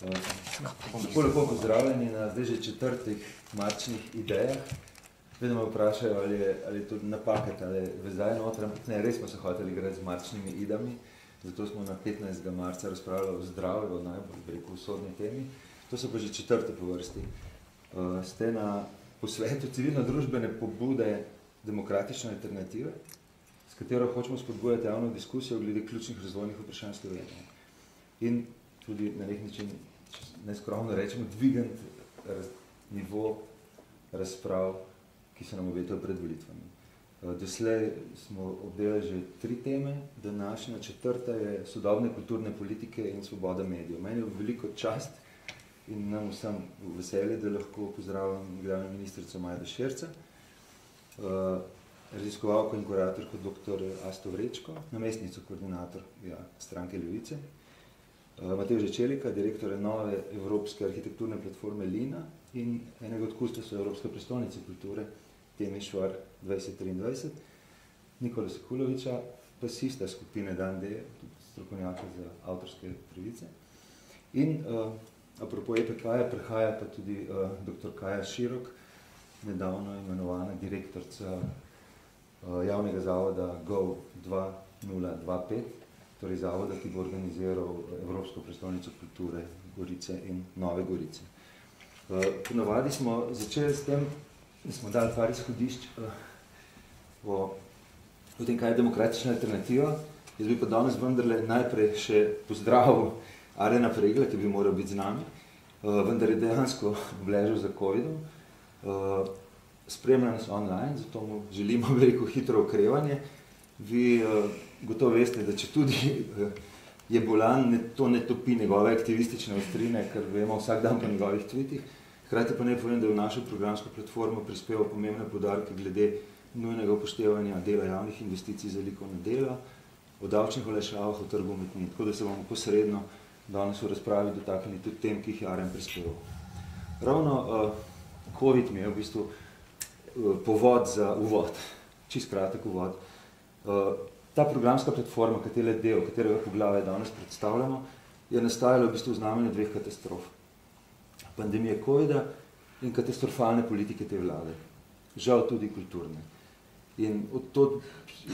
Tako lepo pozdravljeni na zdaj že četrtih marčnih idejah. Vedno me vprašajo, ali je, ali je to napaka, ali je vezaj noter, ampak ne, res smo se hoteli igrati z marčnimi idami, zato smo na 15. marca razpravljali o zdravju, o najbolj rekel usodni temi. To so pa že četrte po vrsti. Uh, ste na posvetu civilno-družbene pobude demokratične alternative, s katero hočemo spodbujati javno diskusijo glede ključnih razvojnih vprašanj Slovenije. In tudi na nek način, neskromno rečemo, dvigant raz, nivo razprav, ki se nam obetajo pred volitvami. Doslej smo obdelali že tri teme, današnja četrta je sodobne kulturne politike in svoboda medijev. Meni je veliko čast in nam vsem veselje, da lahko pozdravljam glavno ministrico Majda Šerca, raziskovalko in kuratorko dr. Asto Vrečko, namestnico koordinator ja, stranke Levice, Matej Žečelika, direktor nove Evropske arhitekturne platforme Lina in enega od kustosa Evropske prestolnice kulture, Temi Švar 2023, Nikola Sekuloviča, pasista skupine Dan D, strokovnjaka za avtorske pravice. In uh, apropo EPK-ja prihaja pa tudi uh, dr. Kaja Širok, nedavno imenovana direktorca uh, javnega zavoda GO 2025, torej zavoda, ki bo organiziral Evropsko prestolnico kulture Gorice in Nove Gorice. Uh, ponavadi smo začeli s tem, da smo dali par izhodišč uh, o, o tem, kaj je demokratična alternativa. Jaz bi pa danes vendarle najprej še pozdravil Arena Pregla, ki bi moral biti z nami, uh, vendar je dejansko obležal za COVID-om. Spremlja nas online, zato mu želimo veliko hitro okrevanje. Vi uh, gotovo veste, da če tudi je bolan, ne, to ne topi njegove aktivistične ostrine, ker vemo vsak dan po njegovih tweetih. Hkrati pa ne povem, da je v našo programsko platformo prispeval pomembne podarke glede nujnega upoštevanja dela javnih investicij za likovno delo, o davčnih olajšavah, o trgu umetnin. Tako da se bomo posredno danes v razpravi dotaknili tudi tem, ki jih je Arjen prispeval. Ravno uh, COVID mi je v bistvu uh, povod za uvod, čist kratek uvod. Uh, ta programska platforma, katere del, katerega poglave danes predstavljamo, je nastajala v bistvu v znamenju dveh katastrof. Pandemije COVID-a in katastrofalne politike te vlade. Žal tudi kulturne. In od to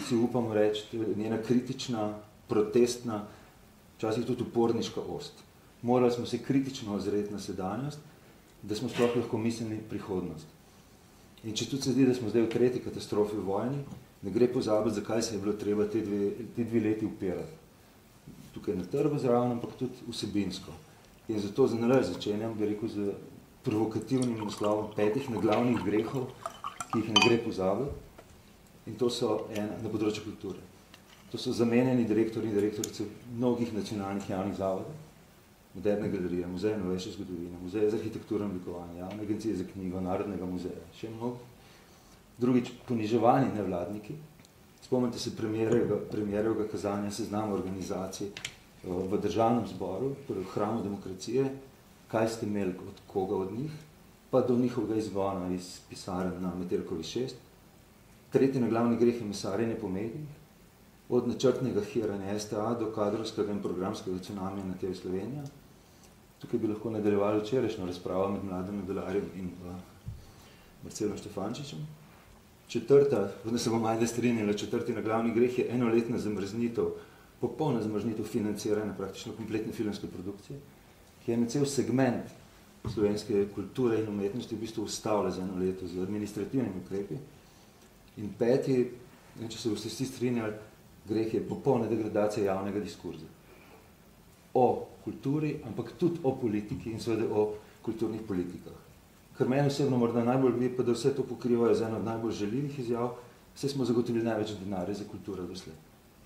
si upamo reči, njena kritična, protestna, včasih tudi uporniška ost. Morali smo se kritično ozreti na sedanjost, da smo sploh lahko mislili prihodnost. In če tudi se zdi, da smo zdaj v tretji katastrofi v vojni, ne gre pozabiti, zakaj se je bilo treba te dve, te dve leti upirati. Tukaj na trgu zraven, ampak tudi vsebinsko. In zato za nalaz začenjam, bi rekel, z provokativnim naslovom petih naglavnih grehov, ki jih ne gre pozabiti. In to so ena, na področju kulture. To so zamenjeni direktori in direktorice mnogih nacionalnih javnih zavodov, moderne galerije, muzeje novejše zgodovine, muzeje za arhitekturo in oblikovanje, javne agencije za knjigo, Narodnega muzeja, še mnogo. Drugič, poniževani nevladniki. Spomnite se premijerjevega kazanja seznama organizacij v državnem zboru, torej v hramu demokracije, kaj ste imeli od koga od njih, pa do njihovega izgona iz pisaren na Metelkovi 6. Tretji na glavni greh je mesarjenje po medijih, od načrtnega hiranja STA do kadrovskega in programskega cunamija na TV Slovenija. Tukaj bi lahko nadaljevali včerajšnjo razpravo med mladim Medelarjem in Marcelom Štefančičem. Četrta, da se bom ajde strinjala, četrti na glavni greh je enoletna zamrznitev, popolna zamrznitev financiranja praktično kompletne filmske produkcije, ki je na cel segment slovenske kulture in umetnosti v bistvu ustavlja za eno leto z administrativnimi ukrepi. In peti, če se boste vsi strinjali, greh je popolna degradacija javnega diskurza. O kulturi, ampak tudi o politiki in seveda o kulturnih politikah. Kar meni osebno morda najbolj bi, pa da vse to pokrivajo z eno od najbolj željivih izjav, vse smo zagotovili največ denarja za kulturo doslej.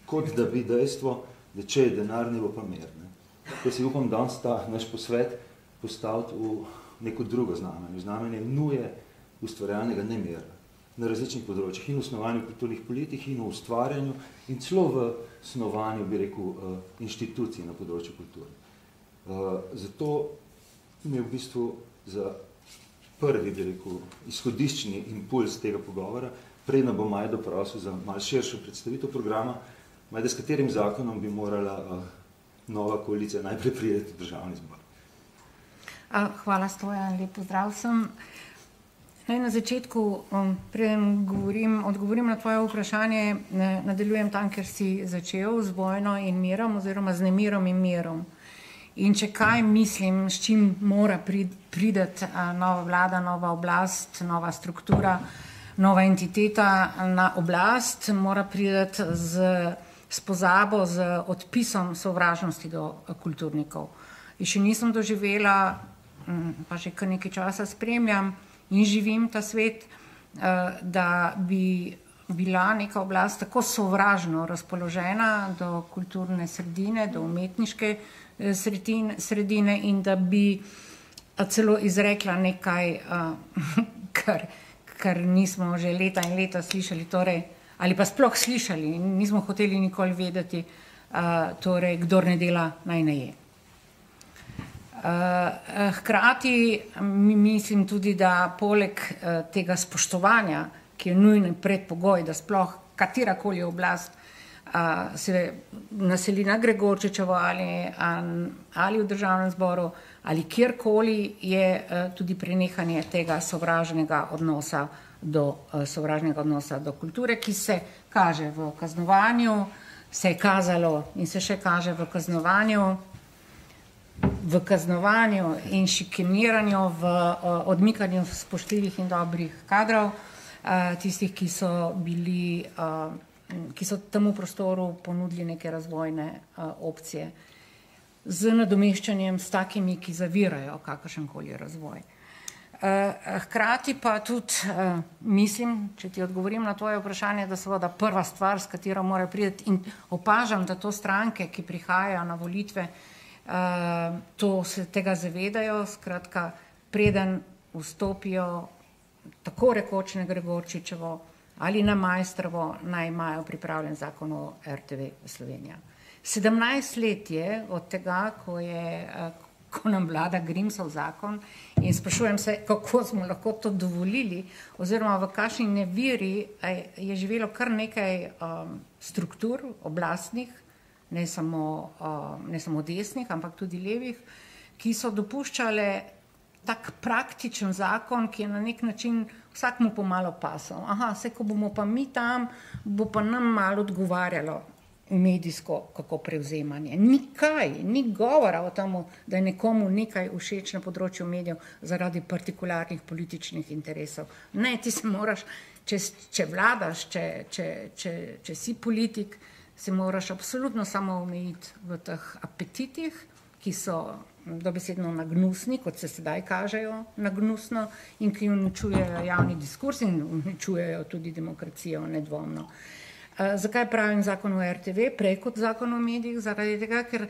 Kot da bi dejstvo, da če je denar, ne bo pa mer. Ne. Kaj si upam danes ta naš posvet postaviti v neko drugo znamenje, znamenje nuje ustvarjalnega nemera na različnih področjih in v snovanju kulturnih politik in v ustvarjanju in celo v snovanju, bi rekel, inštitucij na področju kulture. Zato mi je v bistvu za prvi, bi rekel, izhodiščni impuls tega pogovora, predno bom Majdo prosil za malo širšo predstavitev programa, Majda, s katerim zakonom bi morala nova koalicija najprej prijeti v državni zbor. Hvala, Stojan, lepo zdrav sem. Naj na začetku, um, preden govorim, odgovorim na tvoje vprašanje, nadaljujem tam, ker si začel z vojno in mirom, oziroma z nemirom in mirom. In če kaj mislim, s čim mora priti nova vlada, nova oblast, nova struktura, nova entiteta na oblast, mora priti z, z pozabo, z odpisom sovražnosti do kulturnikov. In še nisem doživela, pa že kar nekaj časa spremljam in živim ta svet, da bi bila neka oblast tako sovražno razpoložena do kulturne sredine, do umetniške eh, sredine in da bi celo izrekla nekaj, kar, kar nismo že leta in leta slišali, torej, ali pa sploh slišali in nismo hoteli nikoli vedeti, torej, kdor ne dela, naj ne je. Uh, hkrati mislim tudi, da poleg uh, tega spoštovanja, ki je nujni predpogoj, da sploh katerakoli oblast uh, se naseli na Gregorčičevo ali, ali v državnem zboru ali kjerkoli, je uh, tudi prenehanje tega sovražnega odnosa do, uh, sovražnega odnosa do kulture, ki se kaže v kaznovanju, se je kazalo in se še kaže v kaznovanju v kaznovanju in šikaniranju, v odmikanju spoštljivih in dobrih kadrov, tistih, ki so bili, ki so temu prostoru ponudili neke razvojne opcije, z nadomeščanjem s takimi, ki zavirajo kakršenkoli razvoj. Hkrati pa tudi mislim, če ti odgovorim na tvoje vprašanje, da seveda prva stvar, s katero morajo priti in opažam, da to stranke, ki prihajajo na volitve, uh, to se tega zavedajo, skratka, preden vstopijo tako rekoč na Gregorčičevo ali na Majstrovo, naj imajo pripravljen zakon o RTV Slovenija. 17 let je od tega, ko je, ko nam vlada Grimsov zakon in sprašujem se, kako smo lahko to dovolili oziroma v kakšni neviri je živelo kar nekaj um, struktur oblastnih, ne samo, uh, ne samo desnih, ampak tudi levih, ki so dopuščale tak praktičen zakon, ki je na nek način vsakmu pomalo pasal. Aha, vse, ko bomo pa mi tam, bo pa nam malo odgovarjalo medijsko, kako prevzemanje. Nikaj, ni govora o tem, da je nekomu nekaj všeč na področju medijev zaradi partikularnih političnih interesov. Ne, ti se moraš, če, če vladaš, če, če, če, če si politik, se moraš apsolutno samo omejiti v teh apetitih, ki so dobesedno nagnusni, kot se sedaj kažejo nagnusno in ki uničujejo javni diskurs in uničujejo tudi demokracijo nedvomno. Uh, zakaj pravim zakon o RTV prej kot zakon o medijih? Zaradi tega, ker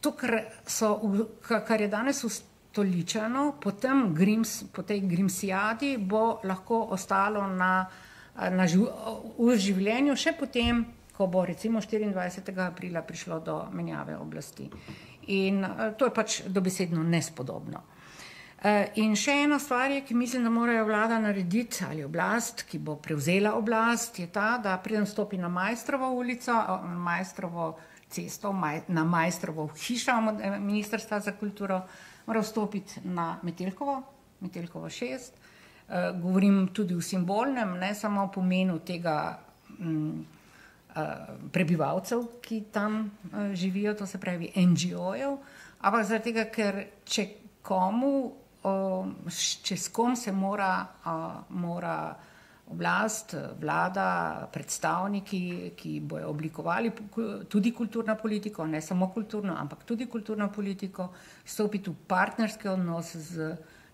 to, kar, so, kar je danes ustoličeno, po, grims, po tej grimsijadi bo lahko ostalo na, na živ, v življenju še potem, ko bo recimo 24. aprila prišlo do menjave oblasti. In uh, to je pač dobesedno nespodobno. Uh, in še ena stvar, je, ki mislim, da morajo vlada narediti ali oblast, ki bo prevzela oblast, je ta, da pridem stopi na Majstrovo ulico, na Majstrovo cesto, na Majstrovo hišo eh, Ministrstva za kulturo, mora vstopiti na Metelkovo, Metelkovo 6. Uh, govorim tudi v simbolnem, ne samo o pomenu tega. Um, Eh, prebivalcev, ki tam uh, živijo, to se pravi NGO-jev, ampak zaradi tega, ker če komu, uh, če s kom se mora, mora oblast, vlada, predstavniki, ki bojo oblikovali tudi kulturno politiko, ne samo kulturno, ampak tudi kulturno politiko, stopiti v partnerske odnose z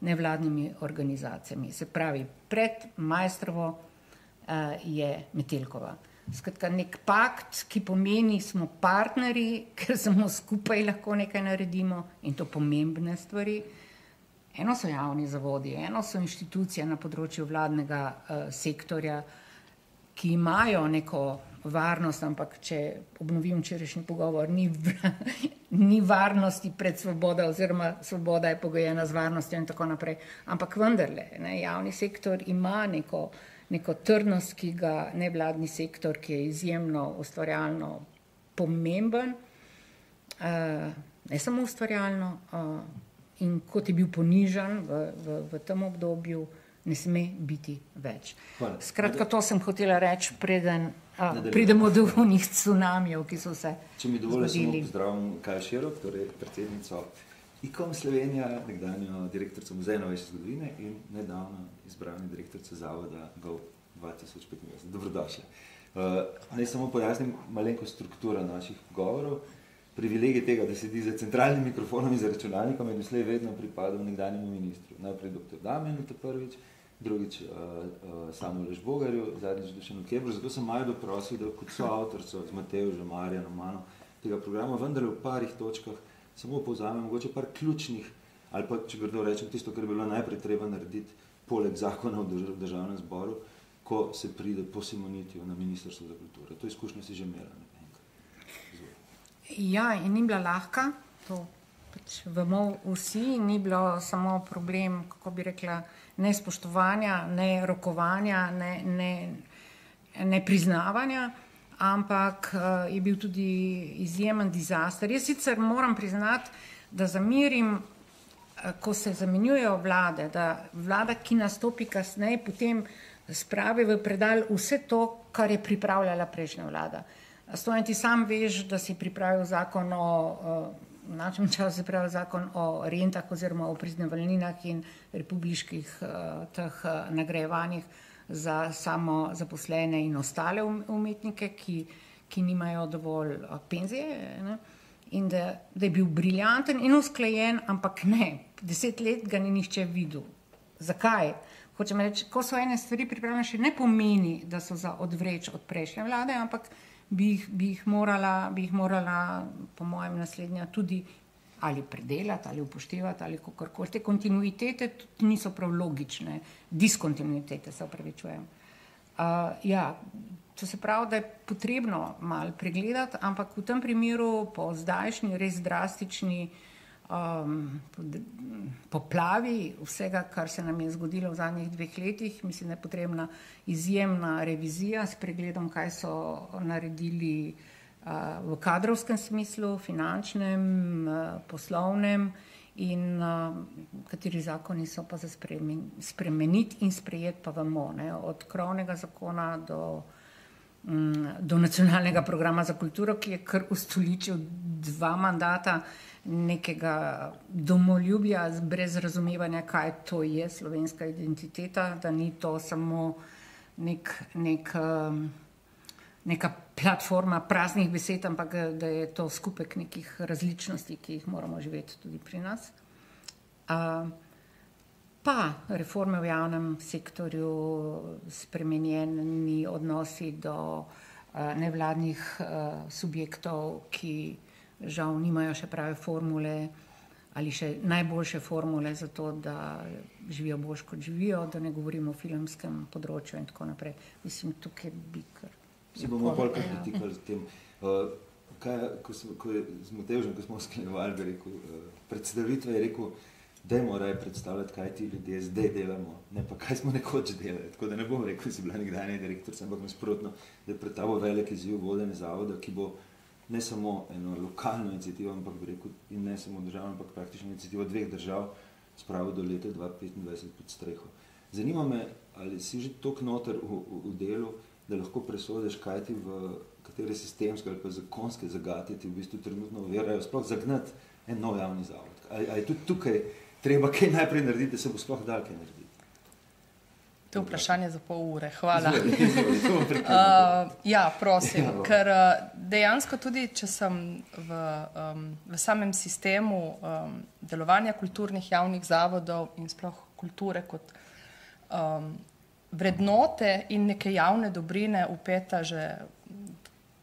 nevladnimi organizacijami. Se pravi, pred majstrovo je Metelkova. Skratka, nek pakt, ki pomeni, da smo partnerji, ker samo skupaj lahko nekaj naredimo in to pomembne stvari. Eno so javni zavodi, eno so inštitucije na področju vladnega uh, sektorja, ki imajo neko varnost, ampak če obnovim včerajšnji pogovor, ni, ni varnosti pred svobodo, oziroma svoboda je pogojena z varnostjo in tako naprej. Ampak vendarle, ne, javni sektor ima neko neko trdnost, ki ga nevladni sektor, ki je izjemno ustvarjalno pomemben, uh, ne samo ustvarjalno, uh, in kot je bil ponižen v, v, v tem obdobju, ne sme biti več. Hvala. Skratka, to sem hotela reči, preden a, pridemo do unih tsunamijev, ki so se. Če mi dovolite, samo pozdravim Kaj Širok, torej predsednico IKOM Slovenija, nekdanjo direktorico Muzeja novejše zgodovine in nedavno izbrano direktorico Zavoda GOV 2025. Dobrodošli. Uh, naj samo pojasnim malenko strukturo naših govorov. Privilegij tega, da sedi za centralnim mikrofonom in za računalnikom, je doslej vedno pripadal nekdanjemu ministru. Najprej dr. Damjanu, to prvič, drugič uh, uh, Samuelu Žbogarju, zadnjič Dušanu Kebru. Zato sem Majdo prosil, da kot soavtorco z Mateužem, Marjanom, Mano tega programa, vendar v parih točkah samo povzamem mogoče par ključnih, ali pa če grdo rečem, tisto, kar je bilo najprej treba narediti, poleg zakona v drž- državnem zboru, ko se pride po Simonitiju na Ministrstvo za kulturo. To izkušnjo si že imela. Ja, in ni bila lahka, to pač vemo vsi, ni bilo samo problem, kako bi rekla, ne spoštovanja, ne rokovanja, ne, ne, ne priznavanja, ampak eh, je bil tudi izjemen dizaster. Jaz sicer moram priznati, da zamirim, ko se zamenjujejo vlade, da vlada, ki nastopi kasneje, potem spravi v predal vse to, kar je pripravljala prejšnja vlada. Stojan, ti sam veš, da si pripravil zakon o, eh, v našem času je pripravil zakon o rentah oziroma o priznavalninah in republiških uh, teh uh, nagrajevanjih za samo zaposlene in ostale um- umetnike, ki, ki nimajo dovolj uh, penzije. Ne? In da, da je bil briljanten in usklajen, ampak ne, deset let ga ni nihče videl. Zakaj? Hočem reči, ko so ene stvari pripravljene, še ne pomeni, da so za odvreč od prejšnje vlade, ampak bi jih, bi jih, morala, bi jih morala, po mojem, naslednja tudi ali predelati, ali upoštevati, ali kako koli. Te kontinuitete tudi niso prav logične, diskontinuitete se upravičujem. Uh, ja, to se pravi, da je potrebno malo pregledati, ampak v tem primeru, po zdajšnji, res drastični um, poplavi vsega, kar se nam je zgodilo v zadnjih dveh letih, mislim, da je potrebna izjemna revizija s pregledom, kaj so naredili uh, v kadrovskem smislu, finančnem, uh, poslovnem in uh, kateri zakoni so pa za spremen, spremeniti in sprejeti, pa vemo, ne, od krovnega zakona do do nacionalnega programa za kulturo, ki je kar ustoličil dva mandata nekega domoljubja, brez razumevanja, kaj to je slovenska identiteta, da ni to samo nek, nek, um, neka platforma praznih besed, ampak eh, da je to skupek nekih različnosti, ki jih moramo živeti tudi pri nas. Uh, pa reforme v javnem sektorju, spremenjeni odnosi do eh, nevladnih eh, subjektov, ki žal nimajo še prave formule ali še najboljše formule za to, da živijo bolj kot živijo, da ne govorimo o filmskem področju in tako naprej. Mislim, tukaj bi kar. Si bomo bolj Ja. kritikali s tem. Uh, kaj, ko, smo, ko je z Matežem, ko smo sklenjevali, bi rekel, uh, predstavitve, je rekel, da je morajo predstavljati, kaj ti ljudje zdaj delamo, ne pa kaj smo nekoč delali. Tako da ne bom rekel, da si bila nekdanja direktorica, ampak nasprotno, da je pred tabo velik izziv vodenja zavoda, ki bo ne samo eno lokalno inicijativo, ampak bi rekel, in ne samo državno, ampak praktično inicijativo dveh držav spravil do leta 2025 pod streho. Zanima me, ali si že tok noter v, v, v delu, da lahko presodiš, kaj ti v katere sistemske ali pa zakonske zagate ti v bistvu trenutno ovirajo, sploh zagnati en nov javni zavod. Ali, ali je tudi tukaj treba kaj najprej narediti, da se bo sploh dal kaj narediti? To je vprašanje za pol ure. Hvala. Izvoli, izvoli. Uh, ja, prosim, Ja. ker uh, dejansko tudi, če sem v, um, v samem sistemu um, delovanja kulturnih javnih zavodov in sploh kulture kot um, vrednote in neke javne dobrine upeta že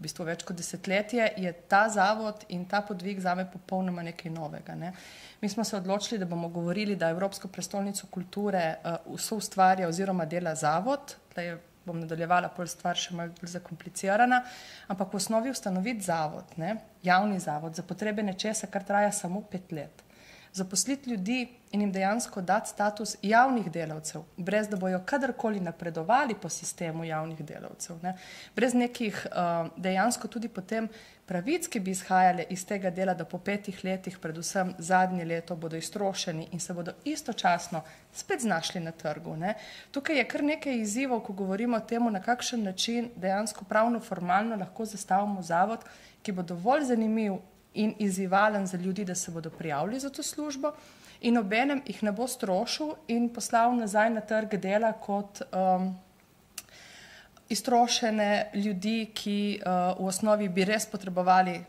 v bistvu več kot desetletje, je ta zavod in ta podvig zame popolnoma nekaj novega. Ne. Mi smo se odločili, da bomo govorili, da Evropsko prestolnico kulture uh, so ustvarja oziroma dela zavod. Tlej bom nadaljevala, pol stvar še malo bolj zakomplicirana, ampak v osnovi ustanoviti zavod, ne, javni zavod za potrebe nečesa, kar traja samo pet let. Zaposliti ljudi in jim dejansko dati status javnih delavcev, brez da bojo kadarkoli napredovali po sistemu javnih delavcev, ne? brez nekih uh, dejansko tudi potem pravic, ki bi izhajale iz tega dela, da po petih letih, predvsem zadnje leto, bodo iztrošeni in se bodo istočasno spet znašli na trgu. Ne? Tukaj je kar nekaj izzivov, ko govorimo o tem, na kakšen način dejansko pravno, formalno lahko zastavimo zavod, ki bo dovolj zanimiv in izzivalen za ljudi, da se bodo prijavili za to službo, in obenem jih ne bo strošil in poslal nazaj na trg dela kot um, iztrošene ljudi, ki uh, v osnovi bi res potrebovali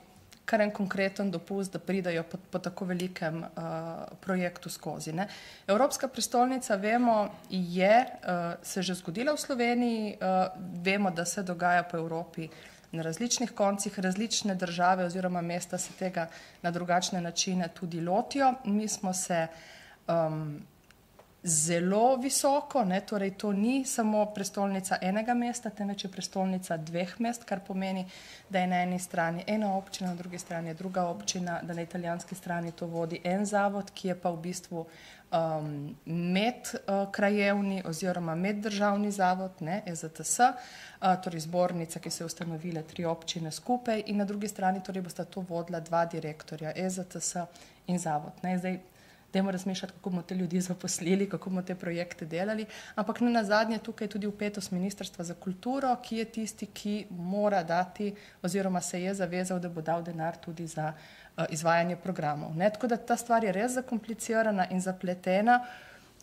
kar en konkreten dopust, da pridajo po, po tako velikem uh, projektu skozi. Ne. Evropska prestolnica, vemo, je uh, se že zgodila v Sloveniji, uh, vemo, da se dogaja po Evropi na različnih koncih, različne države oziroma mesta se tega na drugačne načine tudi lotijo. Mi smo se um, zelo visoko, ne, torej to ni samo prestolnica enega mesta, temveč je prestolnica dveh mest, kar pomeni, da je na eni strani ena občina, na drugi strani je druga občina, da na italijanski strani to vodi en zavod, ki je pa v bistvu um, medkrajevni uh, oziroma meddržavni zavod, ne, EZTS, uh, torej zbornica, ki se je ustanovila tri občine skupaj in na drugi strani torej bosta to vodila dva direktorja, EZTS in zavod. Ne, zdaj, Dajmo razmišljati, kako bomo te ljudi zaposlili, kako bomo te projekte delali. Ampak ne na zadnje, tukaj je tudi upetost Ministrstva za kulturo, ki je tisti, ki mora dati oziroma se je zavezal, da bo dal denar tudi za uh, izvajanje programov. Ne? Tako da ta stvar je res zakomplicirana in zapletena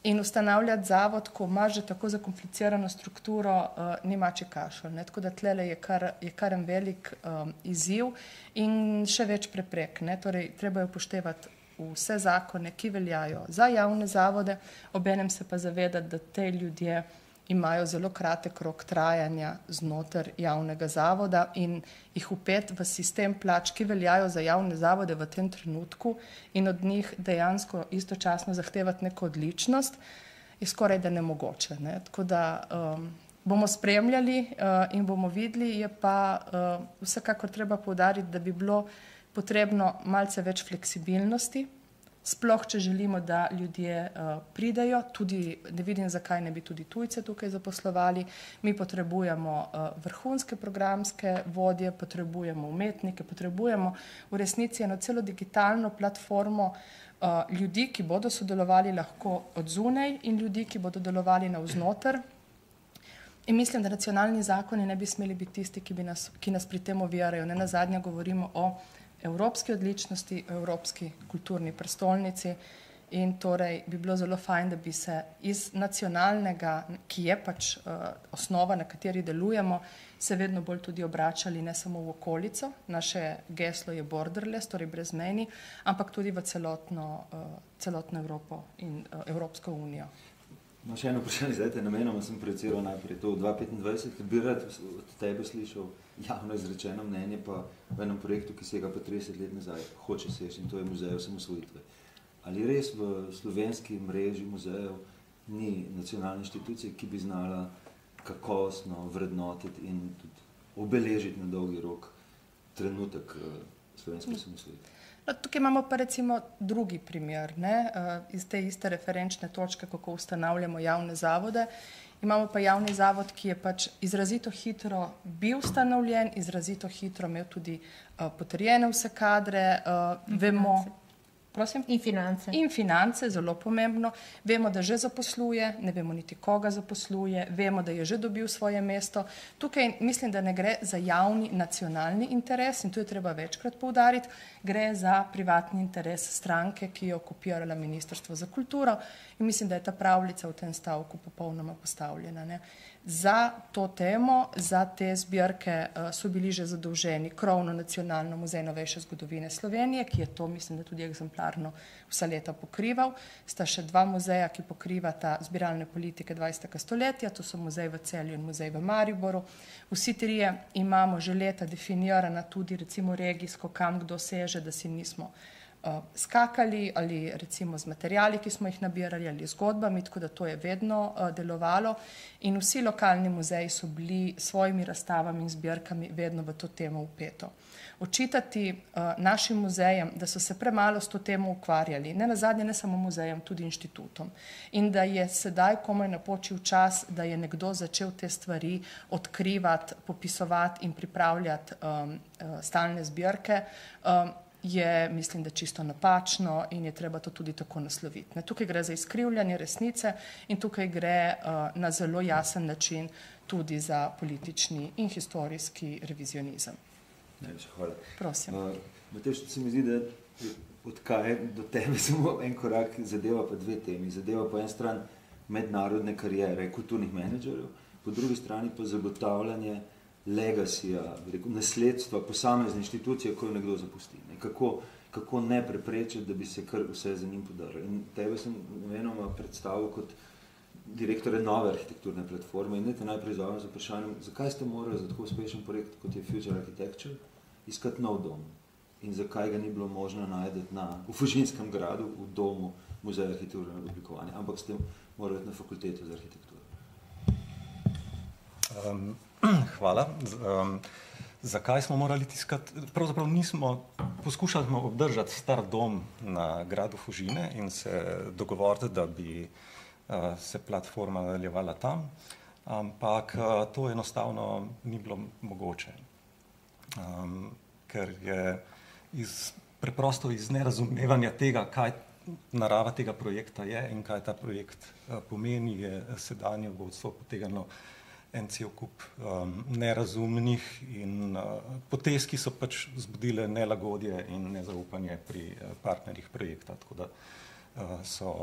in ustanavljati zavod, ko ima že tako zakomplicirano strukturo, uh, nima če kašelj. Tako da tlele je kar, je kar en velik um, izziv in še več preprek. Ne? Torej, treba je upoštevati vse zakone, ki veljajo za javne zavode, obenem se pa zavedati, da te ljudje imajo zelo kratek rok trajanja znotraj javnega zavoda in jih upet v sistem plač, ki veljajo za javne zavode v tem trenutku in od njih dejansko istočasno zahtevati neko odličnost, je skoraj da nemogoče. Ne? Tako da um, bomo spremljali uh, in bomo videli, je pa uh, vsekakor treba povdariti, da bi bilo potrebno malce več fleksibilnosti, sploh če želimo, da ljudje uh, pridejo, tudi ne vidim, zakaj ne bi tudi tujce tukaj zaposlovali. Mi potrebujemo uh, vrhunske programske vodje, potrebujemo umetnike, potrebujemo v resnici eno celo digitalno platformo uh, ljudi, ki bodo sodelovali lahko od zunaj in ljudi, ki bodo delovali na vznoter. In mislim, da nacionalni zakoni ne bi smeli biti tisti, ki, nas, ki nas pri tem ovirajo. Ne na zadnje govorimo o evropski odličnosti, evropski kulturni prestolnici. In torej bi bilo zelo fajn, da bi se iz nacionalnega, ki je pač uh, osnova, na kateri delujemo, se vedno bolj tudi obračali ne samo v okolico, naše geslo je borderless, torej brezmejni, ampak tudi v celotno, uh, celotno Evropo in uh, Evropsko unijo. No, še eno vprašanje, zdaj te namenoma sem projiciral najprej to 2025, bi rad od tebe slišal javno izrečeno mnenje pa v enem projektu, ki se ga pa 30 let nazaj hoče seči in to je muzej osamosvojitve. Ali res v slovenski mreži muzejev ni nacionalne inštitucije, ki bi znala kakosno vrednotiti in tudi obeležiti na dolgi rok trenutek eh, slovenske osamosvojitve? No, tukaj imamo pa recimo drugi primer ne, uh, iz te iste referenčne točke, kako ustanavljamo javne zavode. Imamo pa javni zavod, ki je pač izrazito hitro bil ustanovljen, izrazito hitro imel tudi uh, potrjene vse kadre. Uh, vemo, Prosim? In finance. In finance, zelo pomembno. Vemo, da že zaposluje, ne vemo niti koga zaposluje, vemo, da je že dobil svoje mesto. Tukaj mislim, da ne gre za javni nacionalni interes in to je treba večkrat poudariti, gre za privatni interes stranke, ki je okupirala Ministrstvo za kulturo in mislim, da je ta pravljica v tem stavku popolnoma postavljena. Ne. Za to temo, za te zbirke uh, so bili že zadolženi Krovno nacionalno muzej novejše zgodovine Slovenije, ki je to, mislim, da tudi eksemplarno vsa leta pokrival. Sta še dva muzeja, ki pokrivata zbiralne politike 20. stoletja, to so muzej v Celju in muzej v Mariboru. Vsi trije imamo že leta definirana tudi recimo regijsko, kam kdo seže, da si nismo uh, skakali ali recimo z materijali, ki smo jih nabirali ali zgodbami, tako da to je vedno uh, delovalo. In vsi lokalni muzeji so bili s svojimi razstavami in zbirkami vedno v to temo upeto. Očitati uh, našim muzejem, da so se premalo s to temo ukvarjali, ne na zadnje, ne samo muzejem, tudi inštitutom. In da je sedaj komaj napočil čas, da je nekdo začel te stvari odkrivati, popisovati in pripravljati um, stalne zbirke. Um, je, mislim, da čisto napačno in je treba to tudi tako nasloviti. Ne, tukaj gre za izkrivljanje resnice in tukaj gre uh, na zelo jasen način tudi za politični in historijski revizionizem. Najlepša hvala. Prosim. Uh, Matež, se mi zdi, da od kaj do tebe samo en korak zadeva pa dve temi. Zadeva po eni strani mednarodne karijere kulturnih menedžerjev, po drugi strani pa zagotavljanje legacija, nasledstva posamezne inštitucije, ko jo nekdo zapusti. Kako, kako ne preprečiti, da bi se kar vse za njim podarilo. In tebe sem venoma predstavil kot direktore nove arhitekturne platforme in ne te najprej zovem z vprašanjem, zakaj ste morali za tako uspešen projekt, kot je Future Architecture, iskati nov dom in zakaj ga ni bilo možno najti na, v Fužinskem gradu, v domu Muzeja arhitekturnega oblikovanja, ampak ste morali na fakultetu za arhitekturo. Um, hvala. Um, zakaj smo morali tiskati? Pravzaprav nismo poskušali smo obdržati star dom na gradu Fužine in se dogovoriti, da bi uh, se platforma nadaljevala tam, ampak uh, to enostavno ni bilo mogoče. Um, ker je iz, preprosto iz nerazumevanja tega, kaj narava tega projekta je in kaj ta projekt uh, pomeni, je sedanje vodstvo potegano en cel kup um, nerazumnih in uh, potez, ki so pač zbudile nelagodje in nezaupanje pri uh, partnerjih projekta, tako da uh, so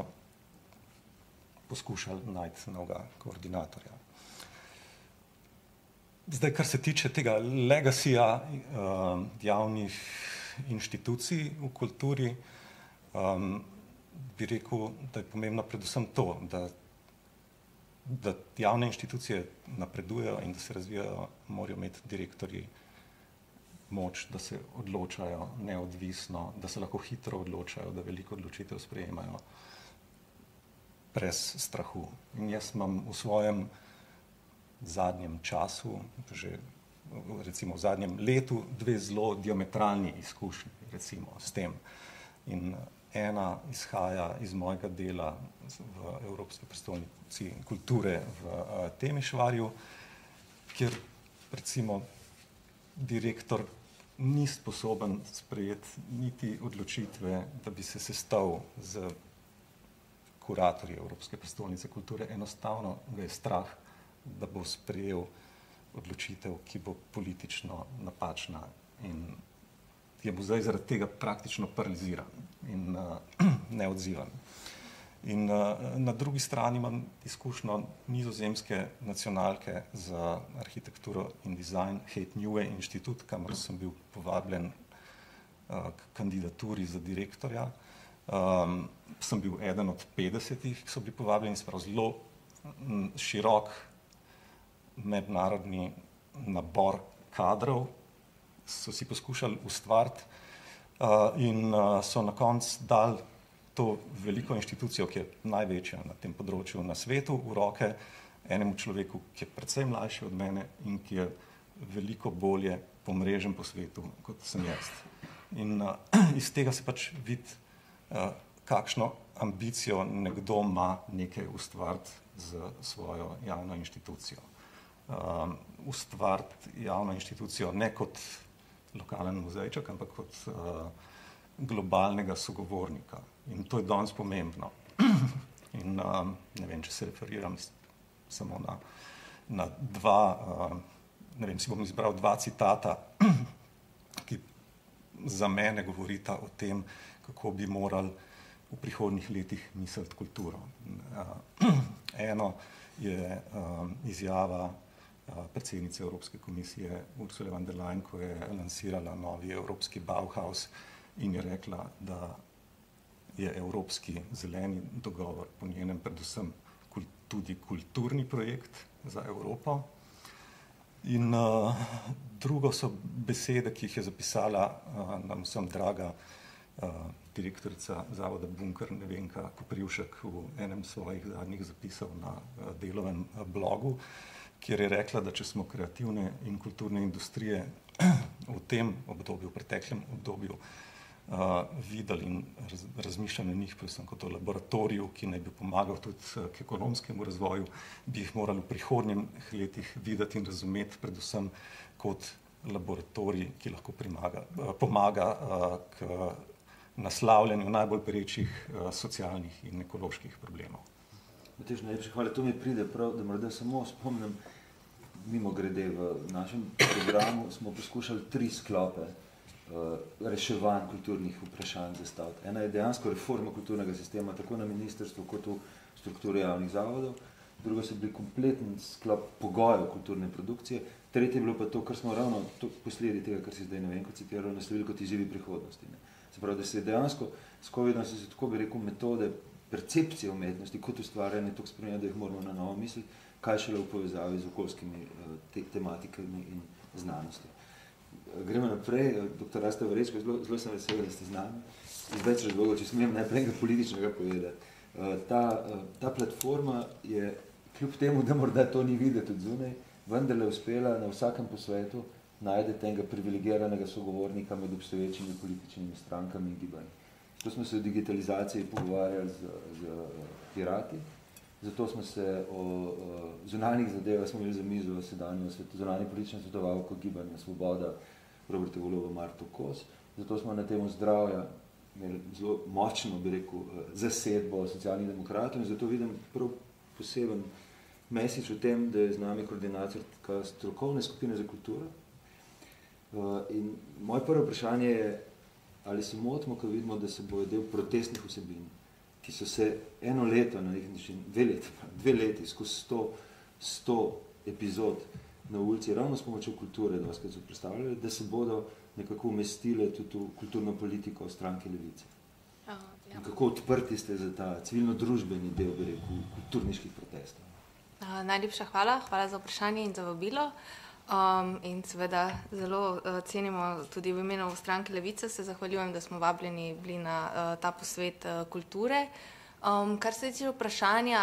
poskušali najti novega koordinatorja. Zdaj, kar se tiče tega legacija uh, javnih inštitucij v kulturi, um, bi rekel, da je pomembno predvsem to, da da javne inštitucije napredujejo in da se razvijajo, morajo imeti direktori moč, da se odločajo neodvisno, da se lahko hitro odločajo, da veliko odločitev sprejemajo brez strahu. In jaz imam v svojem zadnjem času, že recimo v zadnjem letu, dve zelo diametralni izkušnji recimo s tem. In ena izhaja iz mojega dela v Evropski prestolnici kulture v uh, Temišvarju, kjer recimo direktor ni sposoben sprejeti niti odločitve, da bi se sestal z kuratorji Evropske prestolnice kulture. Enostavno ga je strah, da bo sprejel odločitev, ki bo politično napačna in je muzej zaradi tega praktično paraliziran in uh, neodziven. In uh, na drugi strani imam izkušnjo nizozemske nacionalke za arhitekturo in dizajn Hate New Institute, kamor sem bil povabljen uh, k kandidaturi za direktorja. Um, sem bil eden od 50, ki so bili povabljeni, sprav zelo širok mednarodni nabor kadrov, so si poskušali ustvariti uh, in uh, so na koncu dali to veliko inštitucijo, ki je največja na tem področju na svetu, v roke enemu človeku, ki je predvsej mlajši od mene in ki je veliko bolje pomrežen po svetu, kot sem jaz. In uh, iz tega se pač vidi, uh, kakšno ambicijo nekdo ima nekaj ustvariti z svojo javno inštitucijo. Um, ustvariti javno inštitucijo ne kot lokalen muzejček, ampak kot uh, globalnega sogovornika. In to je danes pomembno. In uh, ne vem, če se referiram samo na, na dva, uh, ne vem, si bom izbral dva citata, ki za mene govorita o tem, kako bi morali v prihodnih letih misliti kulturo. Uh, eno je uh, izjava predsednice Evropske komisije Ursula von der Leyen, ko je lansirala novi evropski Bauhaus in je rekla, da je evropski zeleni dogovor po njenem predvsem tudi kulturni projekt za Evropo. In uh, drugo so besede, ki jih je zapisala uh, nam vsem draga direktorica Zavoda Bunker Nevenka Koprivšek v enem svojih zadnjih zapisov na delovem blogu, kjer je rekla, da če smo kreativne in kulturne industrije v tem obdobju, v preteklem obdobju, videli in raz, razmišljali o njih, predvsem kot o laboratoriju, ki naj bi pomagal tudi k ekonomskemu razvoju, bi jih morali v prihodnjih letih videti in razumeti predvsem kot laboratorij, ki lahko primaga, pomaga k naslavljanju najbolj perečih socialnih in ekoloških problemov. Matej, najlepša hvala. To mi pride prav, da morda samo spomnim, mimo grede v našem programu smo poskušali tri sklope uh, reševanj kulturnih vprašanj zastaviti. Ena je dejansko reforma kulturnega sistema, tako na ministrstvu kot v strukturi javnih zavodov. Drugo so bili kompleten sklop pogojev kulturne produkcije. Tretje je bilo pa to, kar smo ravno to posledi tega, kar si zdaj ne vem, kot citiral, naslovili kot izzivi prihodnosti. Ne. Se pravi, da se dejansko s COVID-om so se tako bi rekel metode percepcije umetnosti kot ustvarjanje tako spremenja, da jih moramo na novo misliti, kaj šele v povezavi z okoljskimi eh, te, tematikami in znanosti. Gremo naprej, eh, dr. Rasta Vrečko, zelo, zelo sem vesel, da ste z nami. Iz več razlogov, če smem najprej političnega povedati. Eh, ta, ta platforma je, kljub temu, da morda to ni videti od zunaj, vendarle uspela na vsakem posvetu najde tega privilegiranega sogovornika med obstoječimi političnimi strankami in gibanji. To smo se o digitalizaciji pogovarjali z, z pirati, zato smo se o, o zunanjih zadevah, smo imeli za mizo sedanjo svet, zunanje politično svetovalko gibanja Svoboda, Roberta Golova, Marto Kos, zato smo na temu zdravja imeli zelo močno, bi rekel, zasedbo socialnih demokratov in zato vidim prav poseben mesič v tem, da je z nami koordinator strokovne skupine za kulturo. In moje prvo vprašanje je, ali se motimo, ko vidimo, da se bojo del protestnih vsebin, ki so se eno leto, na nekaj način, dve leti, dve leti, skozi sto, sto epizod na ulici, ravno s pomočjo kulture, da vas so predstavljali, da se bodo nekako umestile tudi v kulturno politiko stranke Levice. Uh, ja. Kako odprti ste za ta civilno-družbeni del, bi rekel, kulturniških protestov? Uh, najlepša hvala, hvala za vprašanje in za vabilo. Uh, Um, in seveda zelo uh, cenimo tudi v imenu stranke Levice, se zahvaljujem, da smo vabljeni bili na uh, ta posvet uh, kulture. Um, kar se tiče vprašanja,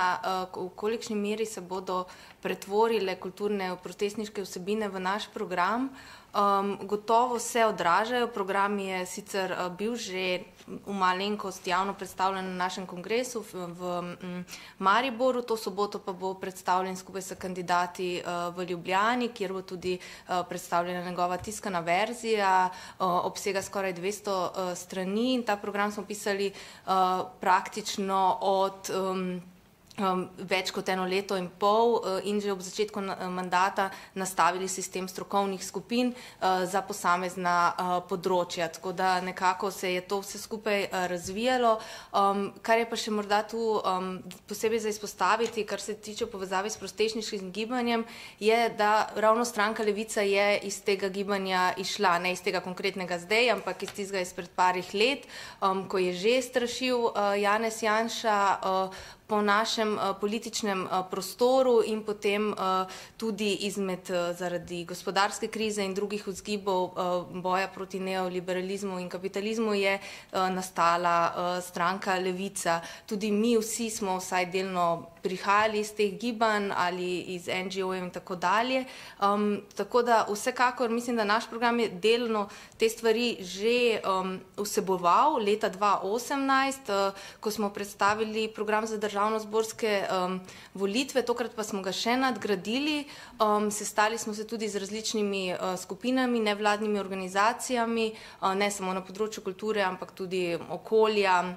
uh, v kolikšni meri se bodo pretvorile kulturne protestniške vsebine v naš program, um, gotovo se odražajo. Program je sicer uh, bil že v malenkost javno predstavljen na našem kongresu v, v, v Mariboru, to soboto pa bo predstavljen skupaj s kandidati uh, v Ljubljani, kjer bo tudi uh, predstavljena njegova tiskana verzija, uh, obsega skoraj 200 uh, strani in ta program smo pisali uh, praktično od. Um, um, več kot eno leto in pol uh, in že ob začetku na, uh, mandata nastavili sistem strokovnih skupin uh, za posamezna uh, področja. Tako da nekako se je to vse skupaj uh, razvijalo. Um, kar je pa še morda tu um, posebej za izpostaviti, kar se tiče povezave s prostešniškim gibanjem, je, da ravno stranka Levica je iz tega gibanja išla, ne iz tega konkretnega zdaj, ampak iz tistega izpred parih let, um, ko je že strašil uh, Janez Janša. Uh, po našem uh, političnem uh, prostoru in potem uh, tudi izmed zaradi gospodarske krize in drugih vzgibov boja proti neoliberalizmu in kapitalizmu je nastala stranka Levica. Tudi mi vsi smo vsaj delno prihajali iz teh gibanj ali iz NGO-jev in tako dalje. Um, tako da vsekakor mislim, da naš program je delno te stvari že um, vseboval leta 2018, uh, ko smo predstavili program za državno-zborske um, volitve, tokrat pa smo ga še nadgradili. Um, sestali smo se tudi z različnimi uh, skupinami, nevladnimi organizacijami, uh, ne samo na področju kulture, ampak tudi okolja